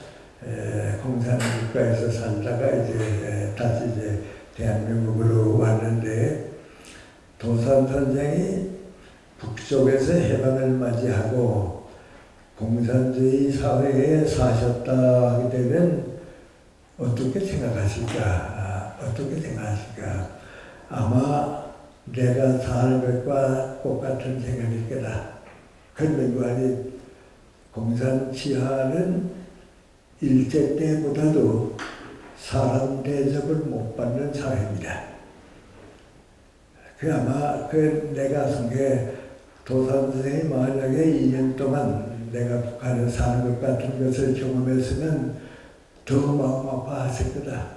공산국가에서 살다가 이제 다시 이제 대한민국으로 왔는데 도산 선생이 북쪽에서 해방을 맞이하고 공산주의 사회에 사셨다 하게 되면 어떻게 생각하실까? 어떻게 생각하실까? 아마 내가 살 것과 똑같은 생각일 거다. 근명관이 공산 치하는 일제 때보다도 사람 대접을 못 받는 사회입니다. 그 아마 그 내가 속에 도산 선생이 만약에 2년 동안 내가 북한에 사는 것 같은 것을 경험했으면 더 마음 아파하실 거다.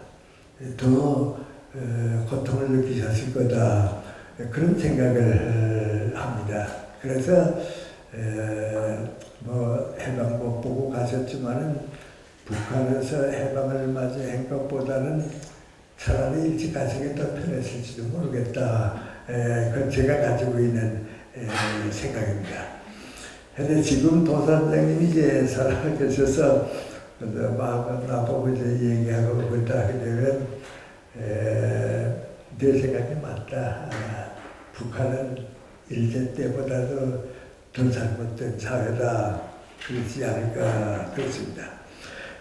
더 고통을 느끼셨을 거다. 그런 생각을 합니다. 그래서 뭐 해방 못 보고 가셨지만은 북한에서 해방을 맞이한 것보다는 차라리 일찍 가시게 더 편했을지도 모르겠다. 그건 제가 가지고 있는 생각입니다. 근데 지금 도산장님이 이제 살아계셔서 막 나보고 이제 얘기하고 그러다 하게 되면 내 생각이 맞다. 아, 북한은 일제 때보다도 더 잘못된 사회다. 그렇지 않을까 그렇습니다.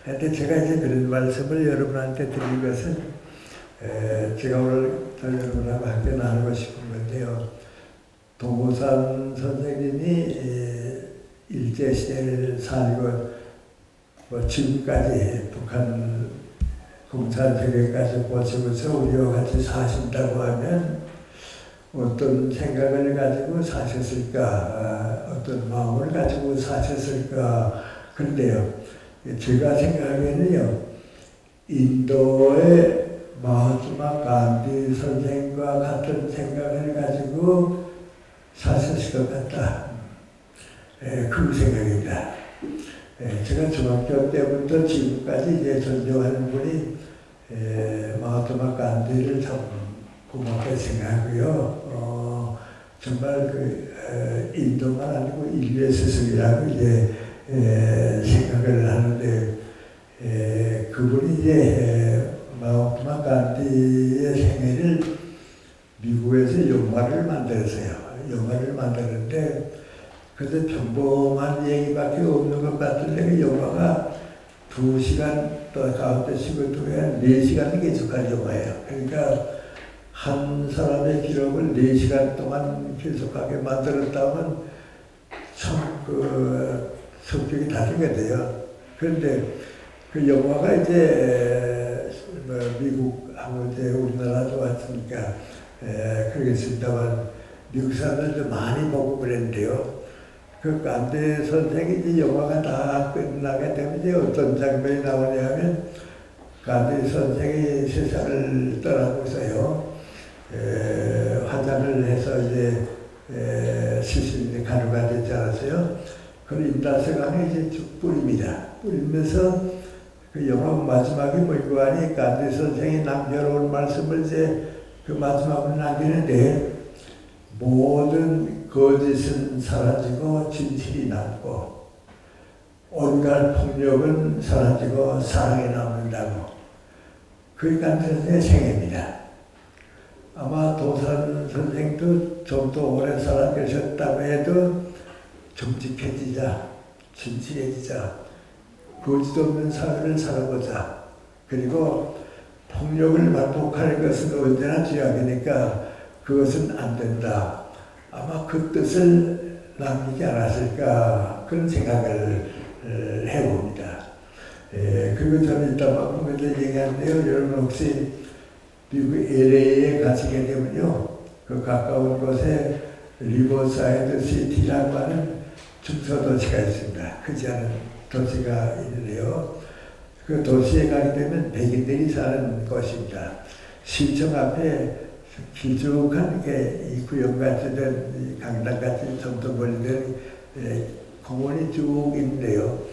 그런데 제가 이제 그런 말씀을 여러분한테 드린 것은 에, 제가 오늘 여러분하고 함께 나누고 싶은 건데요. 도보산 선생님이 일제 시대를 살고 뭐 지금까지 북한 공산 세계까지 보시면서 우리와 같이 사신다고 하면 어떤 생각을 가지고 사셨을까, 아, 어떤 마음을 가지고 사셨을까. 그런데요, 제가 생각하기에는요, 인도의 마하트마 간디 선생과 같은 생각을 가지고 사셨을 것 같다. 예, 그 생각입니다. 예, 제가 중학교 때부터 지금까지 이제 존경하는 분이 예, 마하트마 간디를 참 고맙게 생각하고요. 어, 정말 그 에, 인도만 아니고 인류의 스승이라고 이제 에, 생각을 하는데 에, 그분이 이제 마하트마 간디의 생애를 미국에서 영화를 만들었어요. 영화를 만드는데 그래서 평범한 얘기밖에 없는 것 같은데 그 영화가 두 시간 또 가운데 쉬고 두에 네 시간을 계속한 영화예요. 그러니까 한 사람의 기록을 4시간 동안 계속하게 만들었다면 참그 성격이 다르게 돼요. 그런데 그 영화가 이제 뭐 미국하고 이제 우리나라도 왔으니까 에, 그러겠습니다만 미국 사람들도 많이 보고 그랬는데요. 그 간대 선생이 이제 영화가 다 끝나게 되면 이제 어떤 장면이 나오냐 하면 간대 선생이 세상을 떠나고서요. 에, 화장을 해서 이제 시신이 가루가 되지 않았어요. 그걸 임다생강에 이제 쭉 뿌립니다. 뿌리면서 그 영화 마지막에 뭐고 하니 간디 선생이 남겨놓은 말씀을 이제 그 마지막으로 남기는데 모든 거짓은 사라지고 진실이 남고 온갖 폭력은 사라지고 사랑이 남는다고. 그게 간디 선생의 생애입니다. 아마 도산 선생도 좀 더 오래 살아 계셨다고 해도 정직해지자, 진실해지자, 거짓 없는 사회를 살아보자. 그리고 폭력을 반복하는 것은 언제나 죄악이니까 그것은 안 된다. 아마 그 뜻을 남기지 않았을까 그런 생각을 해봅니다. 예, 그리고 저는 이따 먼저 얘기하는데요. 여러분 혹시 미국 LA에 가시게 되면요. 그 가까운 곳에 리버사이드 시티라고 하는 중소도시가 있습니다. 크지 않은 도시가 있는데요. 그 도시에 가게 되면 백인들이 사는 곳입니다. 시청 앞에 길쭉한 게 구역같이 된 강당같이 좀더 멀리 된 공원이 쭉 있는데요.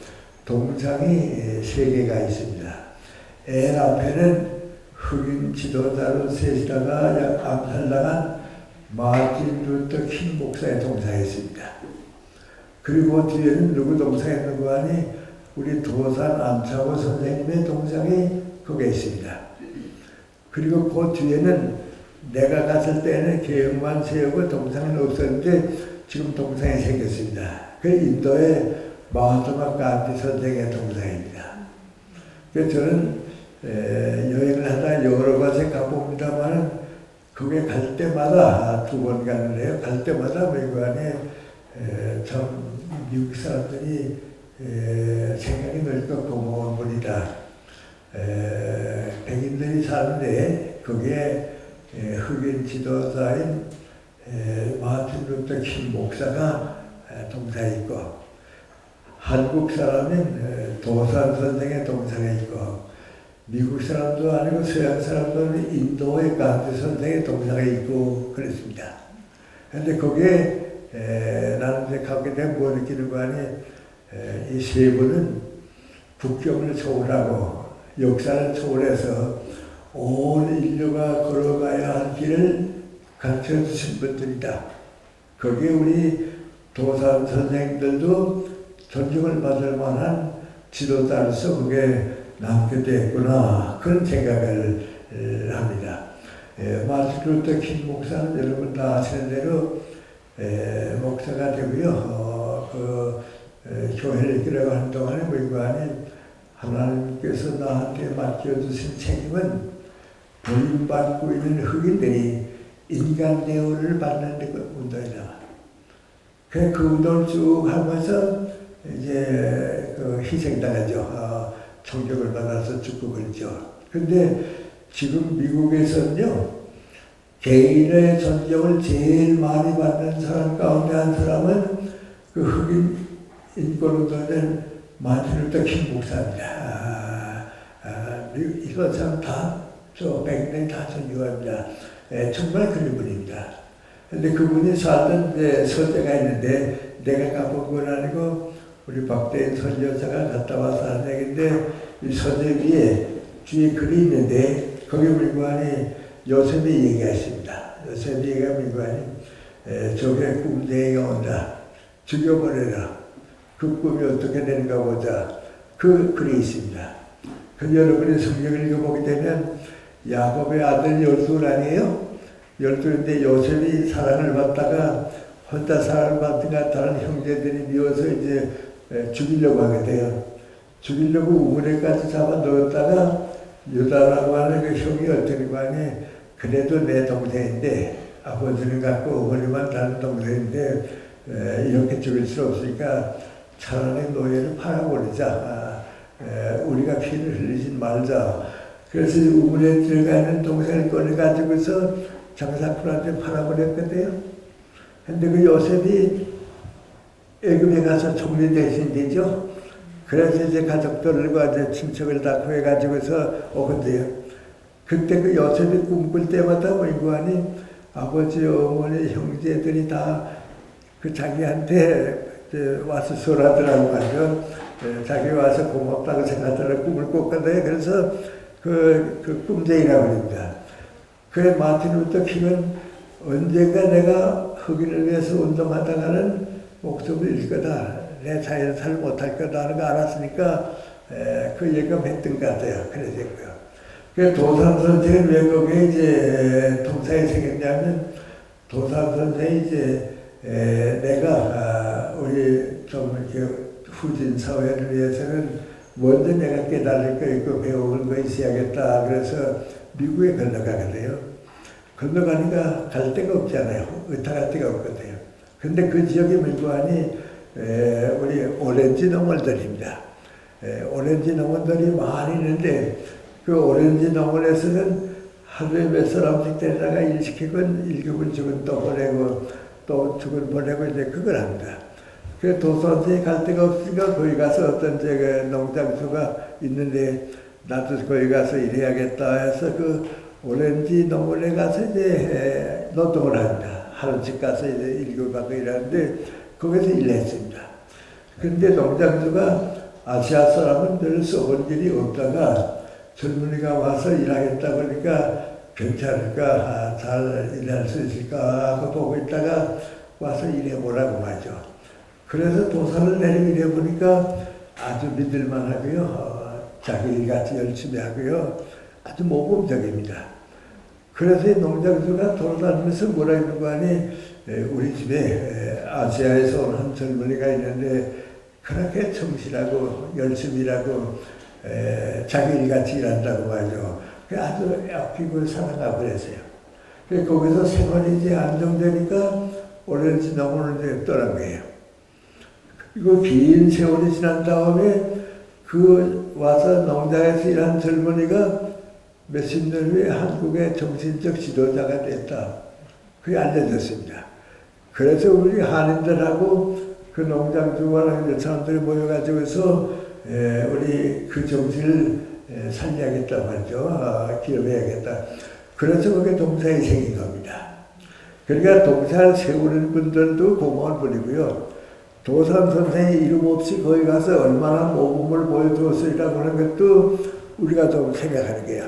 동상이 세 개가 있습니다. 애 앞에는 흑인 지도자로 세시다가 암살당한 마틴 루터 킹 목사의 동상이 있습니다. 그리고 뒤에는 누구 동상이 있는 거 아니 우리 도산 안차고 선생님의 동상이 거기에 있습니다. 그리고 그 뒤에는 내가 갔을 때는 개혁만 세우고 동상은 없었는데 지금 동상이 생겼습니다. 그 인도의 마하트마 간디 선생의 동상입니다. 그래서 저는 여행을 하다 여러 곳에 가봅니다만 거기에 갈 때마다 두 번 가는데요. 갈 때마다 외관에 참 미국 사람들이 생각이 넓고 고마운 분이다. 백인들이 사는데 거기에 흑인 지도자인 마틴 루터 킹 목사가 동사에 있고 한국 사람인 도산 선생의 동상에 있고 미국 사람도 아니고 서양 사람도 아니고 인도의 간디 선생의 동상에 있고 그랬습니다. 그런데 거기에 에, 나는 이제 가게 되면 뭐 느끼는 거 아니 이 세 분은 국경을 초월하고 역사를 초월해서 온 인류가 걸어가야 할 길을 가르쳐 주신 분들이다. 거기에 우리 도산 선생들도 존중을 받을 만한 지도자로서 그게 남게 됐구나 그런 생각을 합니다. 예, 마틴 루터 킹 목사는 여러분 다 아시는 대로 에, 목사가 되고요. 어, 그 에, 교회를 들어가는 동안에 물관이 하나님께서 나한테 맡겨주신 책임은 버림받고 있는 흑인들이 인간 대우를 받는 운동이다. 그 운동을 쭉 하면서 이제 그 희생당하죠. 어, 총격을 받아서 죽고 그랬죠. 근데 지금 미국에서는요, 개인의 존경을 제일 많이 받는 사람 가운데 한 사람은 그 흑인 인권운동의 마틴 루터 킹 목사입니다. 아, 아, 이거 참다 저 백년 다 존경합니다. 예, 정말 그런 분입니다. 근데 그분이 살던 데 서재가 있는데 내가 가본 건 아니고 우리 박대인 선교사가 갔다 와서 한 얘기인데 이 서재 위에 뒤에 글이 있는데 거기 물관이 요셉이 얘기했습니다. 요셉이 얘기한 물관이 저게 꿈대가 온다. 죽여버려라. 그 꿈이 어떻게 되는가 보자. 그 글이 있습니다. 그 여러분이 성경을 읽어보게 되면 야곱의 아들 열둘 아니에요? 열둘인데 요셉이 사랑을 받다가 혼자 사랑을 받다가 다른 형제들이 미워서 이제 죽이려고 하게 돼요. 죽이려고 우물에까지 잡아 넣었다가 유다라고 하는 그 형이 어떤 관이 그래도 내 동생인데 아버지는 갖고 어머니만 다른 동생인데 이렇게 죽일 수 없으니까 차라리 노예를 팔아버리자. 아, 우리가 피를 흘리지 말자. 그래서 우물에 들어가는 동생을 꺼내가지고서 장사꾼한테 팔아버렸거든요. 근데 그 요셉이 애굽에 가서 총리 대신 되죠. 그래서 이제 가족들과 이제 친척을 다 구해가지고서 오건데요. 그때 그 요셉이 꿈꿀 때마다 의관이 아버지, 어머니, 형제들이 다 그 자기한테 와서 설하더라고 하죠. 자기 와서 고맙다고 생각하더라 꿈을 꿨거든요. 그래서 그, 그 꿈쟁이라고 합니다. 그래 마틴 루터 킹은 언젠가 내가 흑인을 위해서 운동하다가는 목숨을 잃을 거다. 내살 못할 거다 하는 거 알았으니까 에, 그 예감했던 것 같아요. 그래서고요. 그 도산 선생은 왜 거기에 이제 통사에 생겼냐면 도산 선생이 이제 에, 내가 아, 우리 좀 이렇게 후진 사회를 위해서는 먼저 내가 깨달을 거 있고 배우는 거 있어야겠다. 그래서 미국에 건너가거든요. 건너가니까 갈 데가 없잖아요. 의탁할 데가 없거든요. 근데 그 지역의 물관이 우리 오렌지 농원들입니다. 오렌지 농원들이 많이 있는데 그 오렌지 농원에서는 하루에 몇 사람씩 데려다가 일시키건 일격을 주건 또 보내고 또 주건 보내고 이제 그걸 합니다. 그 도서관에 갈 데가 없으니까 거기 가서 어떤 제가 농장수가 있는데 나도 거기 가서 일해야겠다 해서 그 오렌지 농원에 가서 이제 노동을 합니다. 하루씩 가서 이제 일교받고 일하는데 거기서 일했습니다. 근데 농장주가 아시아 사람은 늘 써본 일이 없다가 젊은이가 와서 일하겠다 보니까 괜찮을까, 아, 잘 일할 수 있을까 하고 보고 있다가 와서 일해보라고 하죠. 그래서 도산을 내리고 일해보니까 아주 믿을만하고요. 어, 자기 일같이 열심히 하고요. 아주 모범적입니다. 그래서 이 농장주가 돌아다니면서 뭐라 했는 거 아니, 우리 집에 아시아에서 온 한 젊은이가 있는데 그렇게 정실하고 열심히 일하고 자기 일같이 일한다고 하죠. 아주 아끼고 사랑하고 그랬어요. 거기서 생활이 이제 안정되니까 오렌지 농원을 이제 떠난 거예요. 이거 긴 세월이 지난 다음에 그 와서 농장에서 일한 젊은이가 몇십 년 후에 한국의 정신적 지도자가 됐다. 그게 알려졌습니다. 그래서 우리 한인들하고 그 농장주와 사람들이 모여가지고서 우리 그 정신을 살려야겠다 말이죠. 아, 기업해야겠다. 그래서 그게 동사에 생긴 겁니다. 그러니까 동사를 세우는 분들도 고마운 분이고요. 도산 선생의 이름 없이 거기 가서 얼마나 모범을 보여주었으리라고 하는 것도 우리가 좀 생각하는 거예요.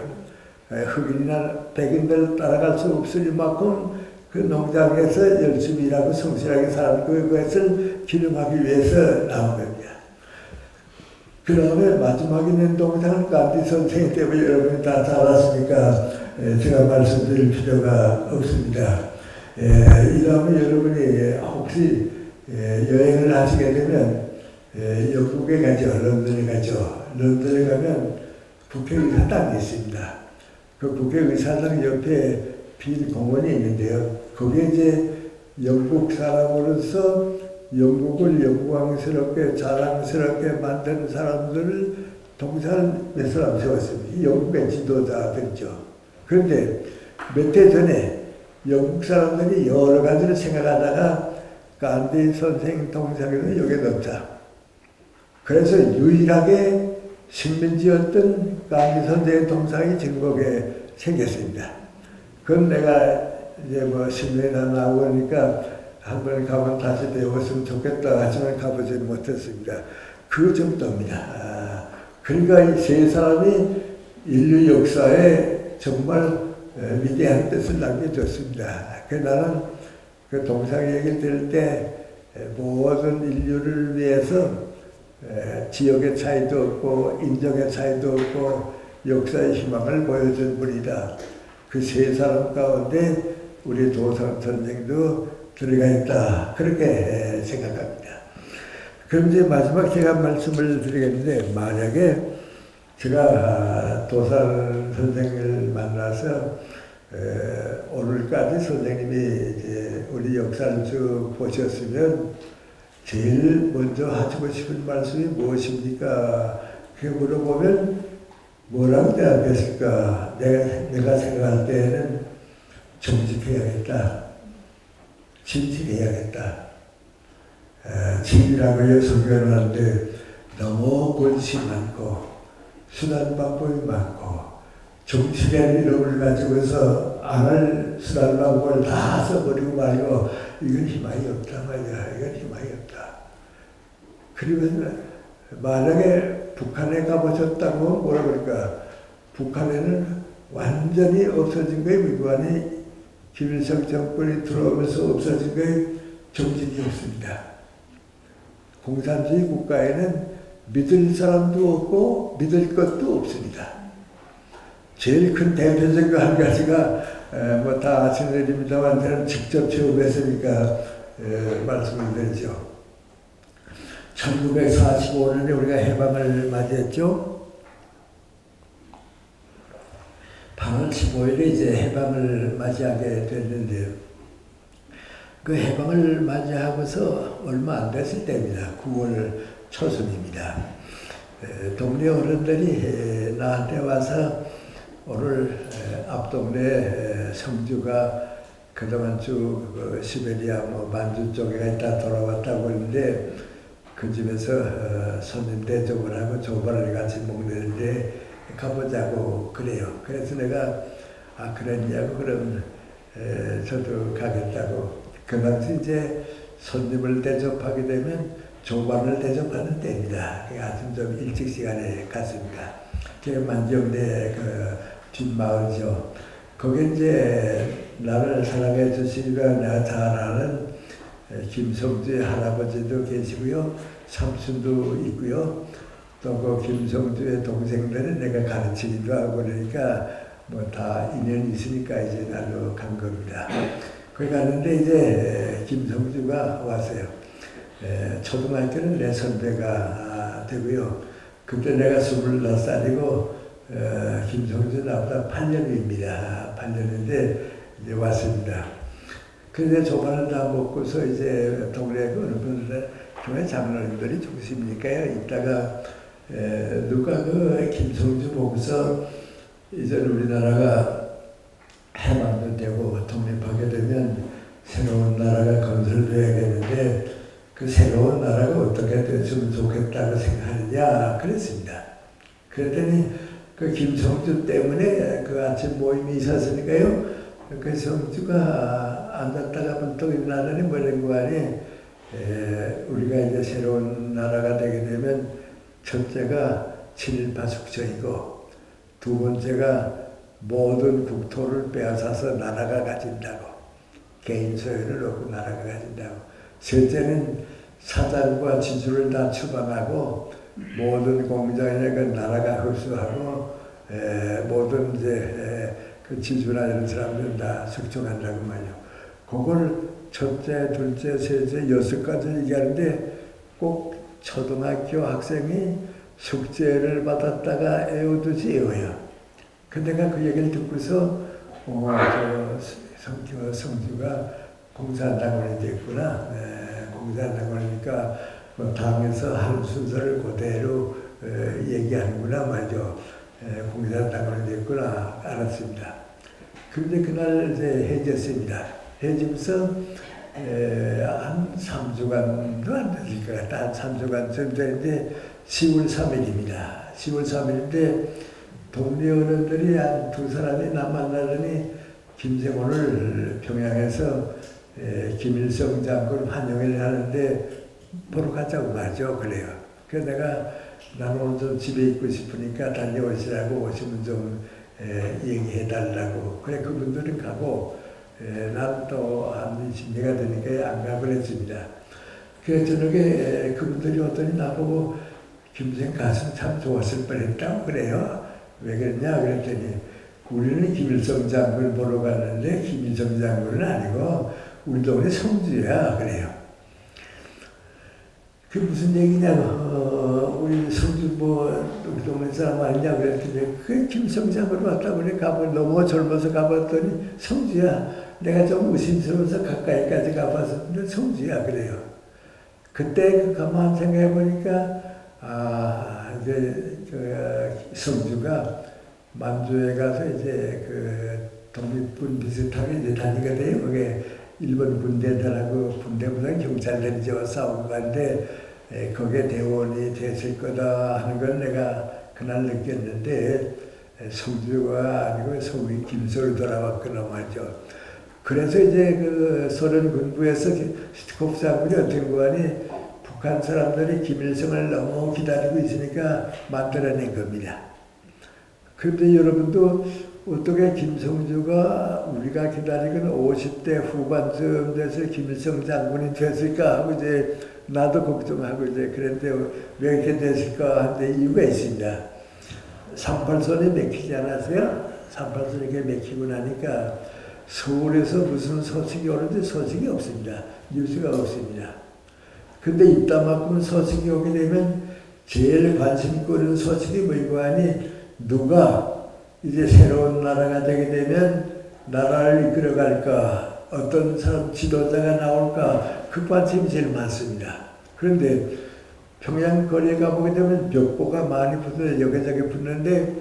흑인이나 백인들 따라갈 수 없을 만큼 그 농장에서 열심히 일하고 성실하게 사는 그것을 기념하기 위해서 나온 겁니다. 그 다음에 마지막에 낸 동상은 간디 선생 때문에 여러분이 다 잘 아시니까 제가 말씀드릴 필요가 없습니다. 예, 이러면 여러분이 혹시 예, 여행을 하시게 되면 예, 영국에 가죠. 런던에 가죠. 런던에 가면 국회의사당이 있습니다. 그 국회의사당 옆에 빈 공원이 있는데요. 거기에 이제 영국 사람으로서 영국을 영광스럽게 자랑스럽게 만든 사람들을 동산 몇 사람 세웠습니다. 영국의 지도자들이죠. 그런데 몇 해 전에 영국 사람들이 여러 가지를 생각하다가 간디 선생 동상에는 여기에 넣자. 그래서 유일하게 식민지였던 간디 선생의 동상이 전국에 생겼습니다. 그건 내가 이제 뭐 신뢰나 나오니까 한번 가면 다시 배웠으면 좋겠다 하지만 가보지 못했습니다. 그 정도입니다. 아, 그러니까 이 세 사람이 인류 역사에 정말 위대한 뜻을 남겨줬습니다. 그 나는 그 동상 얘기를 들을 때 모든 인류를 위해서 지역의 차이도 없고 인정의 차이도 없고 역사의 희망을 보여준 분이다. 그 세 사람 가운데 우리 도상 선생도 들어가 있다. 그렇게 생각합니다. 그럼 이제 마지막 제가 말씀을 드리겠는데 만약에 제가 도산 선생을 만나서 오늘까지 선생님이 우리 역사를 쭉 보셨으면 제일 먼저 하시고 싶은 말씀이 무엇입니까? 그 물어보면 뭐라고 대답했을까? 내가, 내가 생각할 때에는 정직해야겠다. 진실해야겠다. 진리라고 설교를 하는데 너무 권시 많고 수단 방법이 많고 정치된 이름을 가지고서 안할 수단 방법을 다 써버리고 말고 이건 희망이 없다 말이야. 이건 희망이 없다. 그러면 만약에 북한에 가보셨다고 뭐라 그럴까? 북한에는 완전히 없어진 거예요. 미관이 김일성 정권이 들어오면서 없어진 거예요. 정직이 없습니다. 공산주의 국가에는 믿을 사람도 없고 믿을 것도 없습니다. 제일 큰 대표적인 한 가지가 뭐다 아시는 일입니다만 저는 직접 체험했으니까 말씀을 드리죠. 1945년에 우리가 해방을 맞이했죠. 8월 15일에 이제 해방을 맞이하게 됐는데요. 그 해방을 맞이하고서 얼마 안 됐을 때입니다. 9월 초순입니다. 동네 어른들이 나한테 와서 오늘 앞동네 성주가 그동안 쭉그 시베리아 뭐 만주 쪽에 있다 돌아왔다고 했는데 그 집에서 어, 손님 대접을 하고 조발을 같이 먹는데 가보자고 그래요. 그래서 내가 아 그랬냐고 그럼 저도 가겠다고 그 당시 이제 손님을 대접하게 되면 조반을 대접하는 때입니다. 아침 좀 일찍 시간에 갔습니다. 제 만정대 그 뒷마을이죠. 거기 이제 나를 사랑해 주시니까 내가 잘 아는 김성주의 할아버지도 계시고요. 삼순도 있고요. 또 그 김성주의 동생들은 내가 가르치기도 하고 그러니까 뭐 다 인연이 있으니까 이제 나로 간 겁니다. 거기 갔는데 이제 김성주가 왔어요. 초등학교는 내 선배가 되고요. 그때 내가 스물네 살이고 김성주 나보다 8년입니다. 8년인데 이제 왔습니다. 그런데 조반을 다 먹고서 이제 동네 그 어느 분들 교회 장로님들이 좋으십니까요? 이따가 누가 그 김성주 보고서 이제 우리나라가 해방도 되고 독립하게 되면 새로운 나라가 건설되어야겠는데 그 새로운 나라가 어떻게 됐으면 좋겠다고 생각하느냐 그랬습니다. 그랬더니 그 김성주 때문에 그 아침 모임이 있었으니까요. 그 성주가 앉았다가 번떡 일어나더니 뭐라는 거 아니? 우리가 이제 새로운 나라가 되게 되면 첫째가 친일파숙처이고 두 번째가 모든 국토를 빼앗아서 나라가 가진다고. 개인 소유를 얻고 나라가 가진다고. 셋째는 사장과 지주를 다 추방하고 모든 공장에 그 나라가 흡수하고 에, 모든 이제 에, 그 지주나 이런 사람들 다 숙청한다고 말이요. 그걸 첫째, 둘째, 셋째, 여섯까지 얘기하는데 꼭 초등학교 학생이 숙제를 받았다가 애우듯이 애워요. 근데 내가 그 얘기를 듣고서 어, 저 성주, 성주가 공산당원이 됐구나. 네, 공산당원이니까 뭐 당에서 하는 순서를 그대로 에, 얘기하는구나 말이죠. 에, 공산 당원이 됐구나 알았습니다. 근데 그날 이제 해졌습니다. 해지면서 한 3주간도 안 되실 것 같다. 한 3주간 좀 되는데 10월 3일입니다. 10월 3일인데 동네 어른들이 한 두 사람이 나 만나더니 김정은을 평양에서 김일성 장군 환영을 하는데 보러 가자고 말죠. 그래요. 그래서 내가 나는 좀 집에 있고 싶으니까 다녀오시라고 오시면 좀 얘기해 달라고. 그래 그분들은 가고 난 또 한 20대가 되니까 안 가고 그랬습니다. 그 저녁에 그분들이 오더니 나보고 김생 가슴 참 좋았을 뻔했다고 그래요. 왜 그랬냐 그랬더니 우리는 김일성 장군을 보러 갔는데 김일성 장군은 아니고 우리 동네 성주야 그래요. 그 무슨 얘기냐 어, 우리 성주 뭐 우리 동네 사람 아니냐 그랬더니 그 김일성 장군 왔다 그래 가보 너무 젊어서 가봤더니 성주야 내가 좀 의심스러워서 가까이까지 가봤었는데 성주야 그래요. 그때 그 가만 생각해 보니까 아 이제 그 성주가 만주에 가서 이제 그 독립군 비슷하게 이제 다니게 돼요. 그게 일본 군대들하고 군대보다 경찰들이 저 싸우고 가는데 거기에 대원이 됐을 거다 하는 걸 내가 그날 느꼈는데 성주가 아니고 성이 김소로 돌아왔거나 말이죠. 그래서 이제 그 소련 군부에서 장군이 어떻게 보니 북한 사람들이 김일성을 너무 기다리고 있으니까 만들어낸 겁니다. 그런데 여러분도 어떻게 김성주가 우리가 기다리는 50대 후반쯤 돼서 김일성 장군이 됐을까 하고 이제 나도 걱정하고 이제 그런데 왜 이렇게 됐을까 하는데 이유가 있습니다. 38선이 맥히지 않았어요? 38선이 이렇게 맥히고 나니까 서울에서 무슨 소식이 오는데 소식이 없습니다. 뉴스가 없습니다. 근데 이따만큼 소식이 오게 되면 제일 관심 끄는 소식이 뭐이고 하니 누가 이제 새로운 나라가 되게 되면 나라를 이끌어갈까 어떤 사람 지도자가 나올까 그 관심이 제일 많습니다. 그런데 평양 거리에 가보게 되면 벽보가 많이 붙어요. 여기저기 붙는데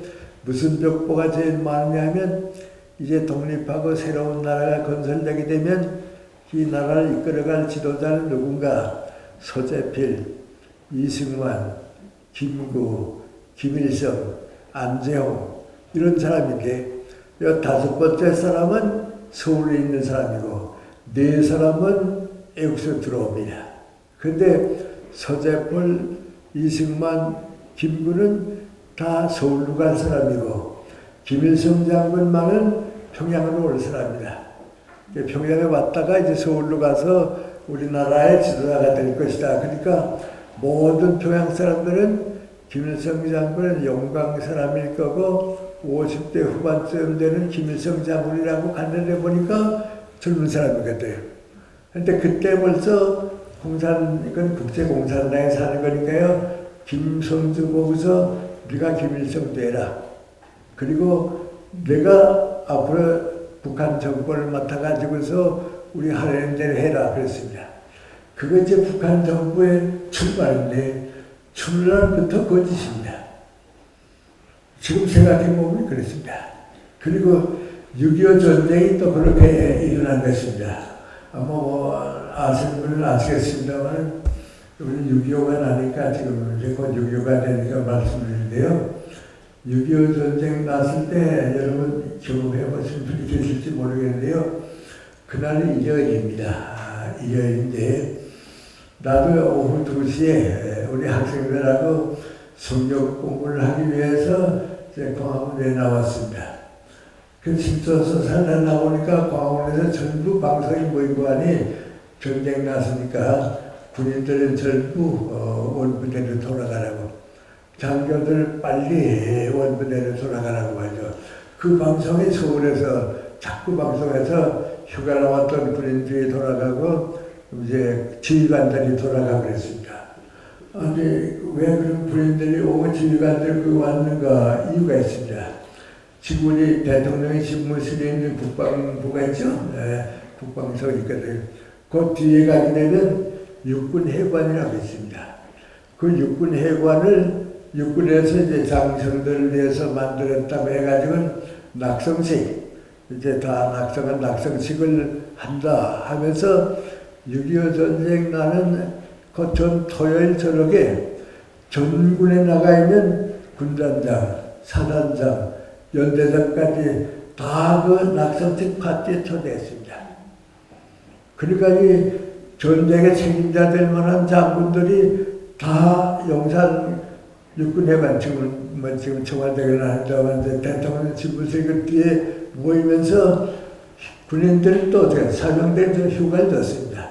무슨 벽보가 제일 많냐면 이제 독립하고 새로운 나라가 건설되게 되면 이 나라를 이끌어갈 지도자는 누군가 서재필, 이승만, 김구, 김일성, 안재홍 이런 사람인데 이 다섯 번째 사람은 서울에 있는 사람이고 네 사람은 애국서 들어옵니다. 근데 서재필, 이승만, 김구는 다 서울로 간 사람이고 김일성 장군만은 평양으로 올 사람이다. 평양에 왔다가 이제 서울로 가서 우리나라의 지도자가 될 것이다. 그러니까 모든 평양 사람들은 김일성 장군은 영광 사람일 거고 50대 후반쯤 되는 김일성 장군이라고 갔는데 보니까 젊은 사람이거든요. 근데 그때 벌써 공산, 이건 국제공산당에 사는 거니까요. 김성주 보고서 네가 김일성 되라. 그리고 내가 앞으로 북한 정권을 맡아가지고서 우리 하려는 대로 해라 그랬습니다. 그거 이제 북한 정부의 출발인데 출발부터 거짓입니다. 지금 생각해보면 그렇습니다. 그리고 6.25 전쟁이 또 그렇게 일어난 것입니다. 아마 뭐 아시는 분은 아시겠습니다만 우리 6.25가 나니까 지금 이제 곧 6.25가 되니까 말씀드리는데요. 6.25 전쟁 났을 때 여러분 경험해 보신 분이 계실지 모르겠는데요. 그날은 일요일입니다. 일요일인데 나도 오후 2시에 우리 학생들하고 성경 공부를 하기 위해서 이제 광화문에 나왔습니다. 그 진짜서 살다 나오니까 광화문에서 전부 모이고 하니 전쟁 났으니까 군인들은 전부 어, 원부대로 돌아가라고 장교들 빨리 원부대로 돌아가라고 하죠. 그 방송이 서울에서 자꾸 방송해서 휴가 나왔던 군인들이 돌아가고 이제 지휘관들이 돌아가고 그랬습니다. 아니 왜 그런 군인들이 오고 지휘관들 그 왔는가 이유가 있습니다. 지금 우리 대통령이 집무실에 있는 국방부가 있죠. 네, 국방서가 있거든요. 그 뒤에 가게 되면 육군 해관이라고 있습니다. 그 육군 해관을 육군에서 이제 장성들을 위해서 만들었다고 해가지고 낙성식 이제 다 낙성한 낙성식을 한다 하면서 6.25 전쟁 나는 그 전 토요일 저녁에 전군에 나가 있는 군단장, 사단장, 연대장까지 다 그 낙성식 파티에 초대했습니다. 그러니까 이 전쟁의 책임자 될 만한 장군들이 다 용산 육군에만 지금 뭐 지금 청와대를 하는데 대통령 집무실 그 뒤에 모이면서 군인들 또 사병들 휴가를 뒀습니다.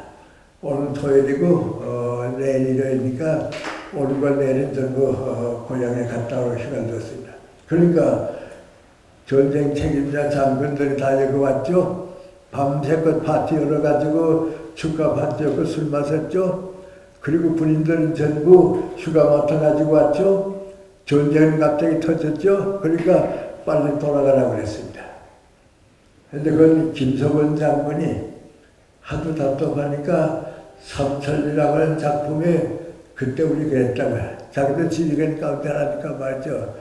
오늘 토요일이고 어, 내일 일요일이니까 오늘과 내일은 전부 어, 고향에 갔다 오고 휴가를 뒀습니다. 그러니까 전쟁 책임자 장군들이 다 여기 왔죠. 밤새껏 파티 열어가지고 축가 파티였고 술 마셨죠. 그리고 군인들은 전부 휴가 맡아가지고 왔죠. 전쟁은 갑자기 터졌죠. 그러니까 빨리 돌아가라고 그랬습니다. 근데 그건 김석원 장군이 하도 답답하니까 삼천이라고 하는 작품에 그때 우리 그랬다고 자기도 지휘관 가운데 하니까 말이죠.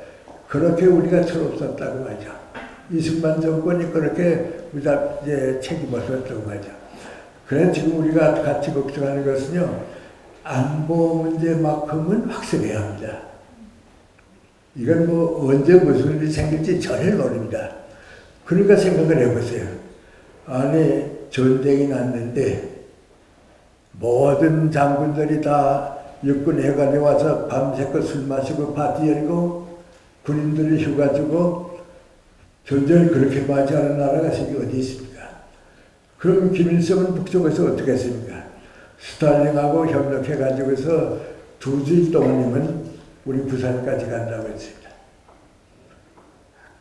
그렇게 우리가 철없었다고 말이죠. 이승만 정권이 그렇게 우리가 이제 책임을 졌다고 말이죠. 그래서 지금 우리가 같이 걱정하는 것은요, 안보 문제만큼은 확실해야 합니다. 이건 뭐 언제 무슨 일이 생길지 전혀 모릅니다. 그러니까 생각을 해보세요. 아니, 전쟁이 났는데 모든 장군들이 다 육군 해관에 와서 밤새껏 술 마시고 파티 열고 군인들이 휴가 주고 전쟁을 그렇게 맞이하는 나라가 세계 어디 있습니까? 그럼 김일성은 북쪽에서 어떻게 했습니까? 스탈린하고 협력해가지고서 두 주일 동안이면 우리 부산까지 간다고 했습니다.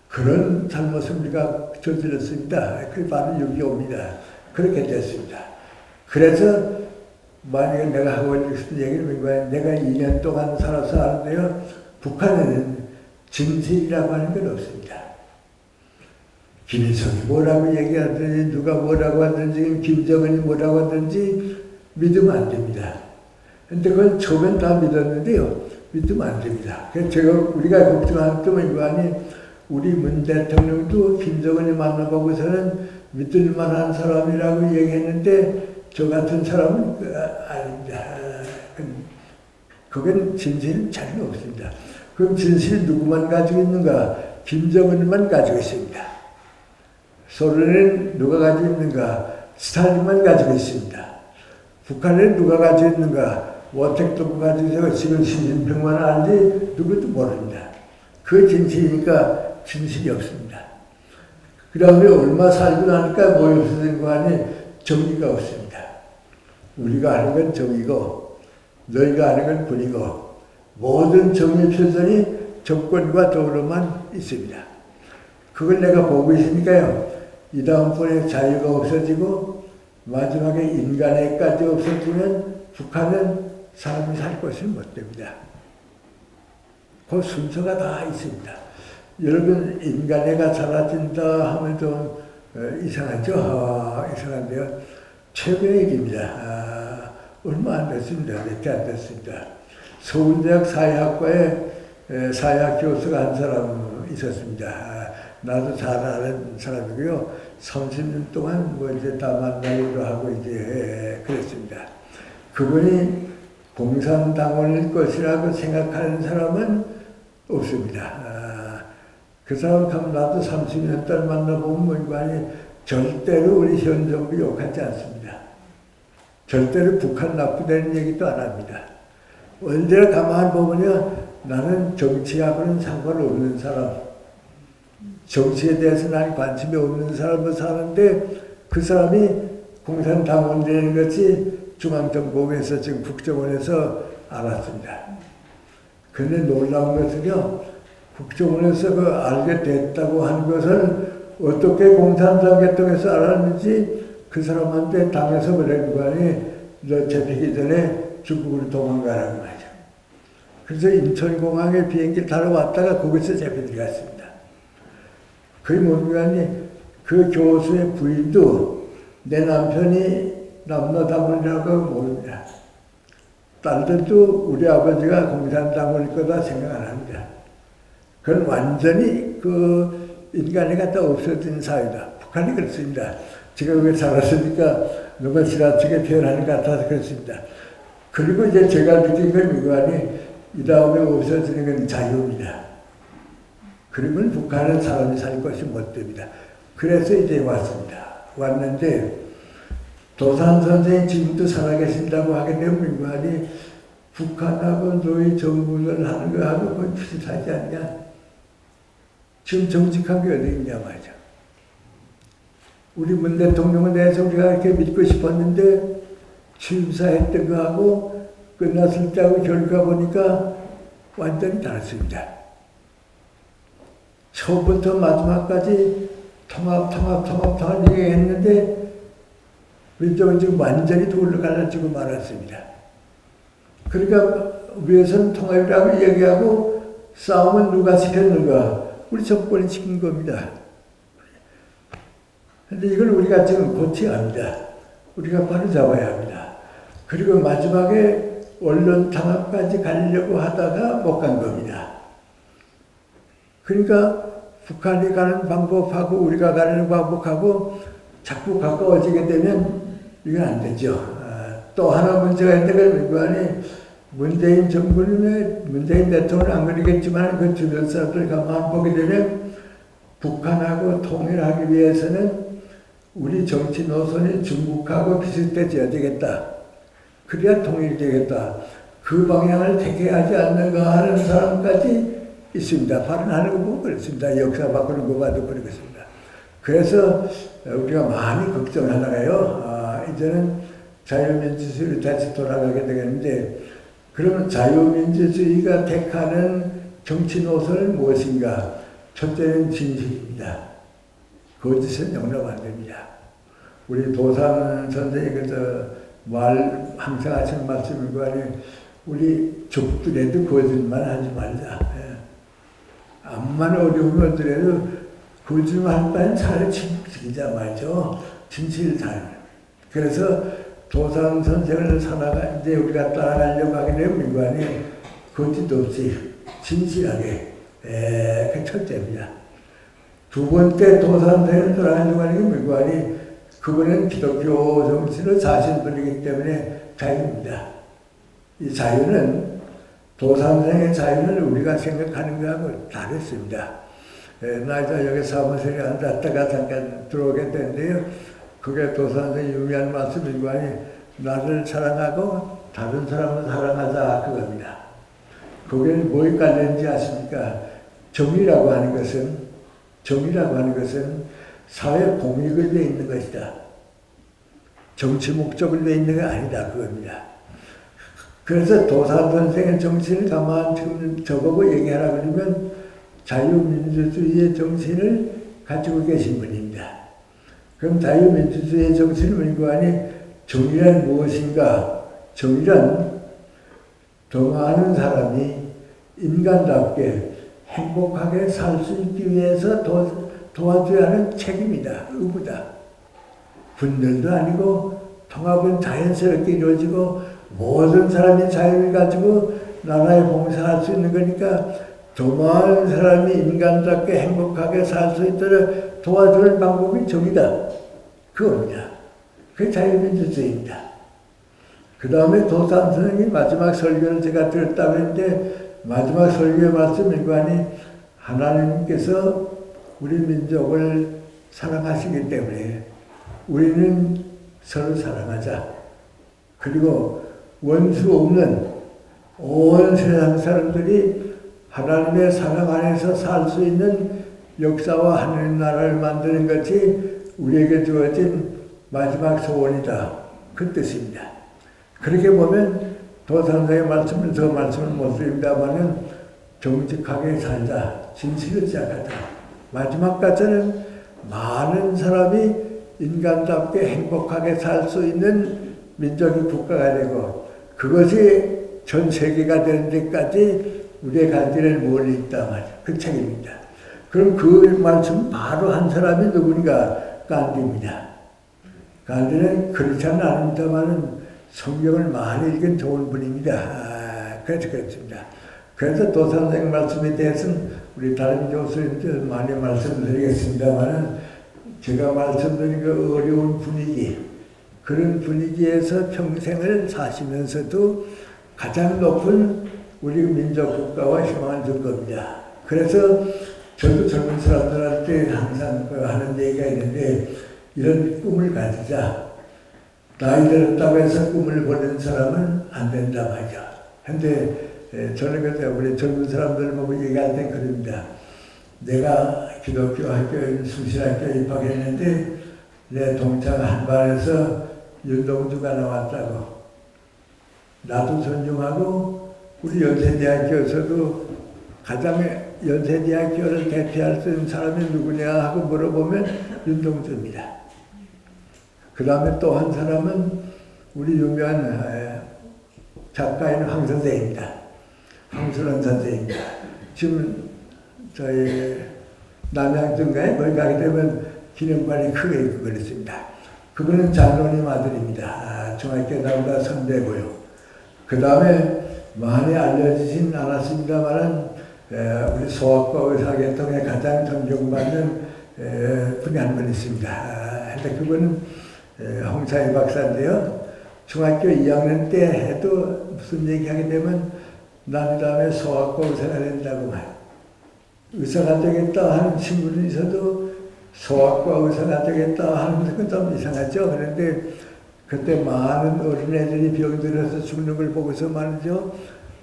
그런 잘못을 우리가 저질렀습니다. 그게 바로 6.25입니다. 그렇게 됐습니다. 그래서 만약에 내가 하고 싶은 얘기는 뭐야? 내가 2년 동안 살아서 하는데요. 북한에는 진실이라고 하는 건 없습니다. 김일성이 뭐라고 얘기하든지 누가 뭐라고 하든지 김정은이 뭐라고 하든지 믿으면 안 됩니다. 근데 그건 처음엔 다 믿었는데요. 믿으면 안 됩니다. 제가 우리가 이거 아니 우리 문 대통령도 김정은이 만나보고서는 믿을 만한 사람이라고 얘기했는데 저 같은 사람은 그, 아, 아닙니다. 그건 진실은 전혀 없습니다. 그럼 진실이 누구만 가지고 있는가? 김정은만 가지고 있습니다. 소련은 누가 가지고 있는가? 스탈린만 가지고 있습니다. 북한은 누가 가지고 있는가? 원택도 가지고 있어 지금 시진핑만 알지 누구도 모릅니다. 그 진실이니까 진실이 없습니다. 그 다음에 얼마 살고 나니까 뭐 없어진 거 아니 정의가 없습니다. 우리가 아는 건 정의고 너희가 아는 건 군이고 모든 정의 표현이 정권과 더불어만 있습니다. 그걸 내가 보고 있으니까요. 이 다음번에 자유가 없어지고 마지막에 인간애까지 없어지면 북한은 사람이 살 곳이 못 됩니다. 그 순서가 다 있습니다. 여러분 인간애가 사라진다 하면 좀 어, 이상하죠? 아, 이상한데요. 최근의 얘기입니다. 아, 얼마 안 됐습니다. 몇 개 안 됐습니다. 서울대학 사회학과에 사회학 교수가 한 사람 있었습니다. 아, 나도 잘 아는 사람이고요. 30년 동안 뭐 이제 다 만나기도 하고 이제 그랬습니다. 그분이 공산당원일 것이라고 생각하는 사람은 없습니다. 그 사람 가면 나도 30년 달 만나보면 뭐 아니 절대로 우리 현 정부 욕하지 않습니다. 절대로 북한 나쁘다는 얘기도 안 합니다. 언제나 가만히 보면요. 나는 정치하고는 상관없는 사람. 정치에 대해서 난 관심이 없는 사람으로 사는데 그 사람이 공산당원 되는 것이 중앙정보에서 지금 국정원에서 알았습니다. 근데 놀라운 것은요. 국정원에서 그 알게 됐다고 한 것을 어떻게 공산당 계통에서 알았는지 그 사람한테 당해서 그간이 너 잡히기 전에 중국으로 도망가라고 말이죠. 그래서 인천공항에 비행기 타러 왔다가 거기서 잡혀 들어갔습니다. 그게 뭡니까? 그 교수의 부인도 내 남편이 남노당원이라고 모릅니다. 딸들도 우리 아버지가 공산당원일 거다 생각 안 합니다. 그건 완전히 그 인간이 갖다 없어진 사회다. 북한이 그렇습니다. 제가 여기 살았으니까 누가 지나치게 표현하는 것 같아서 그렇습니다. 그리고 이제 제가 느낀 건 이거아니 이 다음에 없어지는 건 자유입니다. 그러면 북한은 사람이 살 것이 못 됩니다. 그래서 이제 왔습니다. 왔는데 도산 선생이 지금도 살아계신다고 되면 이거아니 북한하고 너희 정부를 하는 거하고 거의 비슷하지 않냐? 지금 정직한 게 어디 있냐 말이죠. 우리 문 대통령에 대해서 우리가 이렇게 믿고 싶었는데 취임사했던 거하고 끝났을 때하고 결과 보니까 완전히 다릅니다. 처음부터 마지막까지 통합, 통합, 통합, 통합 얘기했는데 왼쪽은 지금 완전히 돌로 갈라지고 말았습니다. 그러니까 위에서는 통합이라고 얘기하고 싸움은 누가 시켰는가? 우리 정권이 시킨 겁니다. 근데 이걸 우리가 지금 고쳐야 합니다. 우리가 바로 잡아야 합니다. 그리고 마지막에 언론 탄압까지 가려고 하다가 못 간 겁니다. 그러니까 북한이 가는 방법하고 우리가 가는 방법하고 자꾸 가까워지게 되면 이건 안 되죠. 아, 또 하나 문제가 있는데 그 문재인 정부는 문재인 대통령은 안 그러겠지만 그 주변 사람들 가만 보게 되면 북한하고 통일하기 위해서는 우리 정치 노선이 중국하고 비슷해져야 되겠다. 그래야 통일되겠다. 그 방향을 택해야지 않는가 하는 사람까지 있습니다. 발언하는 거 보면 그렇습니다. 역사 바꾸는 거 봐도 그렇습니다. 그래서 우리가 많이 걱정하다가요. 아, 이제는 자유민주주의로 다시 돌아가게 되겠는데 그러면 자유민주주의가 택하는 정치 노선은 무엇인가? 첫째는 진실입니다. 거짓은 용납 안 됩니다. 우리 도산 선생이 그저 말 항상 하시는 말씀인 거 아니에요. 우리 족들에도 거짓말 하지 말자. 예. 암만 어려움이 오더라도 거짓말 할 바엔 차라리 진짜 말죠. 진실을 잘. 그래서 도산 선생을 살아가 이제 우리가 따라가려고 하게 되면 민관이 거짓 없이 진실하게 에, 그 첫째입니다. 두 번째 도산 선생을 따라가려고 하는 게 민관이 그분은 기독교 정신을 사신 분이기 때문에 자유입니다. 이 자유는 도산생의 자유는 우리가 생각하는 것하고 다르습니다. 나이자 여기 사무실에 앉았다가 잠깐 들어오게 됐는데요. 그게 도산생 유미한 말씀이고 아니 나를 사랑하고 다른 사람을 사랑하자 그겁니다. 그게 뭐에 깔렸는지 아십니까? 정의라고 하는 것은 정의라고 하는 것은 사회 공익을 위해 있는 것이다. 정치 목적을 위해 있는 게 아니다. 그겁니다. 그래서 도산 선생의 정신을 가만 지금 저보고 얘기하라 그러면 자유민주주의의 정신을 가지고 계신 분입니다. 그럼 자유민주주의의 정신을 뭔고 하니 정의란 무엇인가? 정의란 더 많은 사람이 인간답게 행복하게 살 수 있기 위해서 도, 도와줘야 하는 책임이다. 의무다. 분열도 아니고 통합은 자연스럽게 이루어지고 모든 사람이 자유를 가지고 나라에 봉사할 수 있는 거니까 더 많은 사람이 인간답게 행복하게 살 수 있도록 도와줄 방법이 정이다. 그겁니다. 그게 자유민주주의입니다. 그 다음에 도산 선생님 마지막 설교를 제가 들었다고 했는데 마지막 설교의 말씀 일관이 하나님께서 우리 민족을 사랑하시기 때문에 우리는 서로 사랑하자. 그리고 원수 없는 온 세상 사람들이 하나님의 사랑 안에서 살 수 있는 역사와 하늘의 나라를 만드는 것이 우리에게 주어진 마지막 소원이다. 그 뜻입니다. 그렇게 보면 도산사의 말씀을 더 말씀을 못 드립니다만은 정직하게 살자. 진실을 시작하자. 마지막까지는 많은 사람이 인간답게 행복하게 살 수 있는 민족이 국가가 되고 그것이 전 세계가 되는 데까지 우리의 갈 길을 멀리 있다 말이야. 그 책입니다. 그럼 그 말씀 바로 한 사람이 누구니까 간디입니다. 간디는 그렇지는 않습니다만은 성경을 많이 읽은 좋은 분입니다. 아, 그래서 그렇습니다. 그래서 도선생 말씀에 대해서는 우리 다른 교수님들 많이 말씀드리겠습니다만은 제가 말씀드린 그 어려운 분위기, 그런 분위기에서 평생을 사시면서도 가장 높은 우리 민족 국가와 희망을 준 겁니다. 그래서 저도 젊은 사람들한테 항상 그 하는 얘기가 있는데 이런 꿈을 가지자. 나이 들었다고 해서 꿈을 버리는 사람은 안 된다 말이죠. 근데 예, 저는 그래서 우리 젊은 사람들 보고 얘기할 땐 그럽니다. 내가 기독교 학교에 수시학교에 입학했는데 내 동창 한반에서 윤동주가 나왔다고. 나도 존중하고 우리 연세대학교에서도 가장 연세대학교를 대표할 수 있는 사람이 누구냐 하고 물어보면 윤동주입니다. 그 다음에 또 한 사람은 우리 유명한 작가인 황 선생입니다. 황순원 선생입니다. 지금 저희 남양주인가에 거기 가게 되면 기념관이 크게 있고 그랬습니다. 그분은 장로님 아들입니다. 아, 중학교 나보다 선배고요. 그 다음에 많이 알려지진 않았습니다만은 우리 소아과 의사계통에 가장 존경받는 분이 한 분 있습니다. 아, 근데 그분은 홍사희 박사인데요. 중학교 2학년 때 해도 무슨 얘기하게 되면 난 다음에 소아과 의사가 된다고 말. 의사가 되겠다 하는 친구는 있어도 소아과 의사가 되겠다 하는 것좀 이상하죠. 그런데 그때 많은 어린애들이 병들어서 죽는 걸 보고서 말이죠.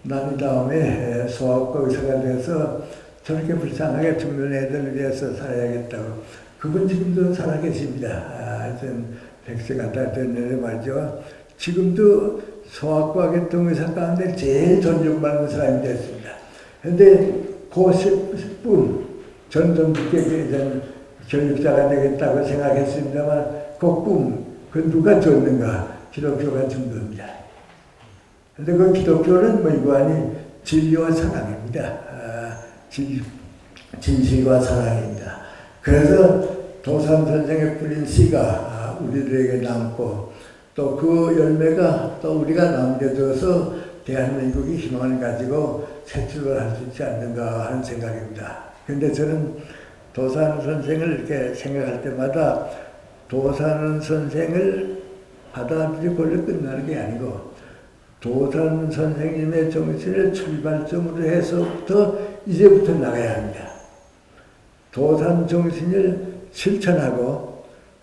난 다음에 소아과 의사가 돼서 저렇게 불쌍하게 죽는 애들을 위해서 살아야겠다고. 그분 지금도 살아계십니다. 아, 하여튼 백세 갖다 댔는데 말이죠. 지금도 소아과 계통의사 가운데 제일 존중받는 사람이 됐습니다. 그런데 그 10분 전좀 늦게 저는 교육자가 되겠다고 생각했습니다만 그 꿈, 그 누가 줬는가? 기독교가 준 겁니다. 근데 그 기독교는 뭐 이거 아니 진리와 사랑입니다. 아, 진, 진실과 사랑입니다. 그래서 도산 선생의 뿌린 씨가 우리들에게 남고 또 그 열매가 또 우리가 남겨줘서 대한민국이 희망을 가지고 새 출발할 수 있지 않는가 하는 생각입니다. 근데 저는 도산 선생을 이렇게 생각할 때마다 도산 선생을 받아들이고 끝나는 게 아니고 도산 선생님의 정신을 출발점으로 해서부터 이제부터 나가야 합니다. 도산 정신을 실천하고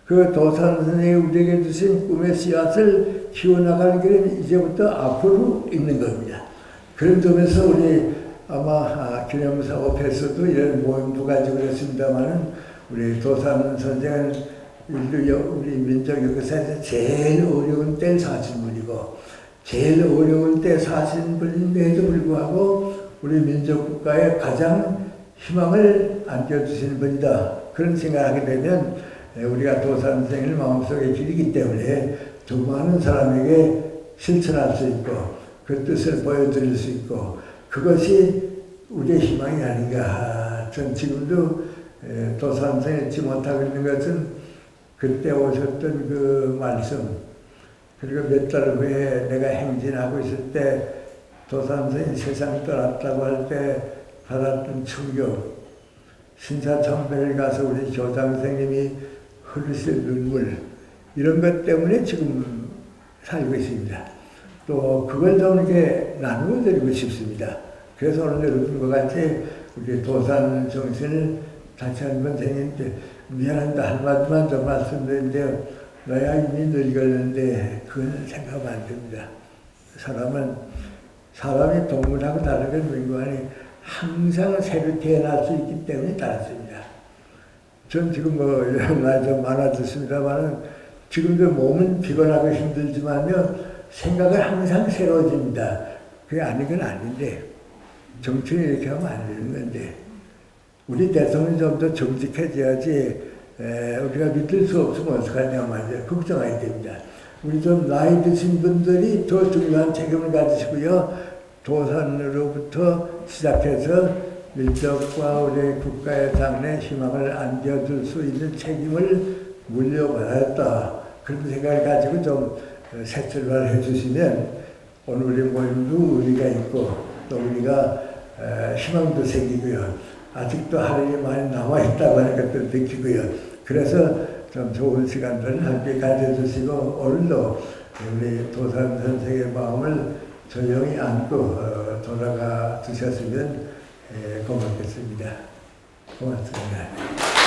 그 도산 선생이 우리에게 주신 꿈의 씨앗을 키워나가는 길은 이제부터 앞으로 있는 겁니다. 그런 점에서 우리 아마 아, 기념사 앞에서도 이런 모임도 가지고 그랬습니다만은 우리 도산 선생은 우리 민족 역사에서 제일 어려운 때 사신 분이고 제일 어려운 때 사신 분인데도 불구하고 우리 민족 국가에 가장 희망을 안겨주시는 분이다. 그런 생각하게 되면 예, 우리가 도산생을 마음속에 기리기 때문에 더 많은 사람에게 실천할 수 있고 그 뜻을 보여드릴 수 있고 그것이 우리의 희망이 아닌가. 전 지금도 예, 도산생을 잊지 못하고 있는 것은 그때 오셨던 그 말씀 그리고 몇 달 후에 내가 행진하고 있을 때 도산생이 세상 떠났다고 할 때 받았던 충격 신사참배를 가서 우리 교장 선생님이 흘리실 눈물 이런 것 때문에 지금 살고 있습니다. 또 그걸 좀 이렇게 나누어 드리고 싶습니다. 그래서 오늘 여러분과 같이 우리 도산 정신을 다시 한번 생님께 미안한다 한마디만 더 말씀드린데요. 너야 이미 늙었는데 그건 생각하면 안 됩니다. 사람은 사람이 동물하고 다른 건 민관이 항상 새로 태어날 수 있기 때문에 다릅니다. 전 지금 뭐 [laughs] 나이 좀 많아졌습니다만은 지금도 몸은 피곤하고 힘들지만요 생각은 항상 새로워집니다. 그게 아닌 건 아닌데 정치는 이렇게 하면 안 되는 건데 우리 대통령이 좀 더 정직해져야지 에, 우리가 믿을 수 없으면 어떡하냐 말이죠. 걱정해야 됩니다. 우리 좀 나이 드신 분들이 더 중요한 책임을 가지시고요. 도산으로부터 시작해서 민족과 우리 국가의 당내 희망을 안겨줄 수 있는 책임을 물려받았다. 그런 생각을 가지고 좀 새 출발을 해주시면 오늘 우리 모임도 의미가 있고 또 우리가 희망도 생기고요. 아직도 할 일이 많이 남아있다고 하는 것도 느끼고요. 그래서 좀 좋은 시간들을 함께 가져주시고 오늘도 우리 도산 선생의 마음을 조용히 안고 어, 돌아가 주셨으면 고맙겠습니다. 고맙습니다.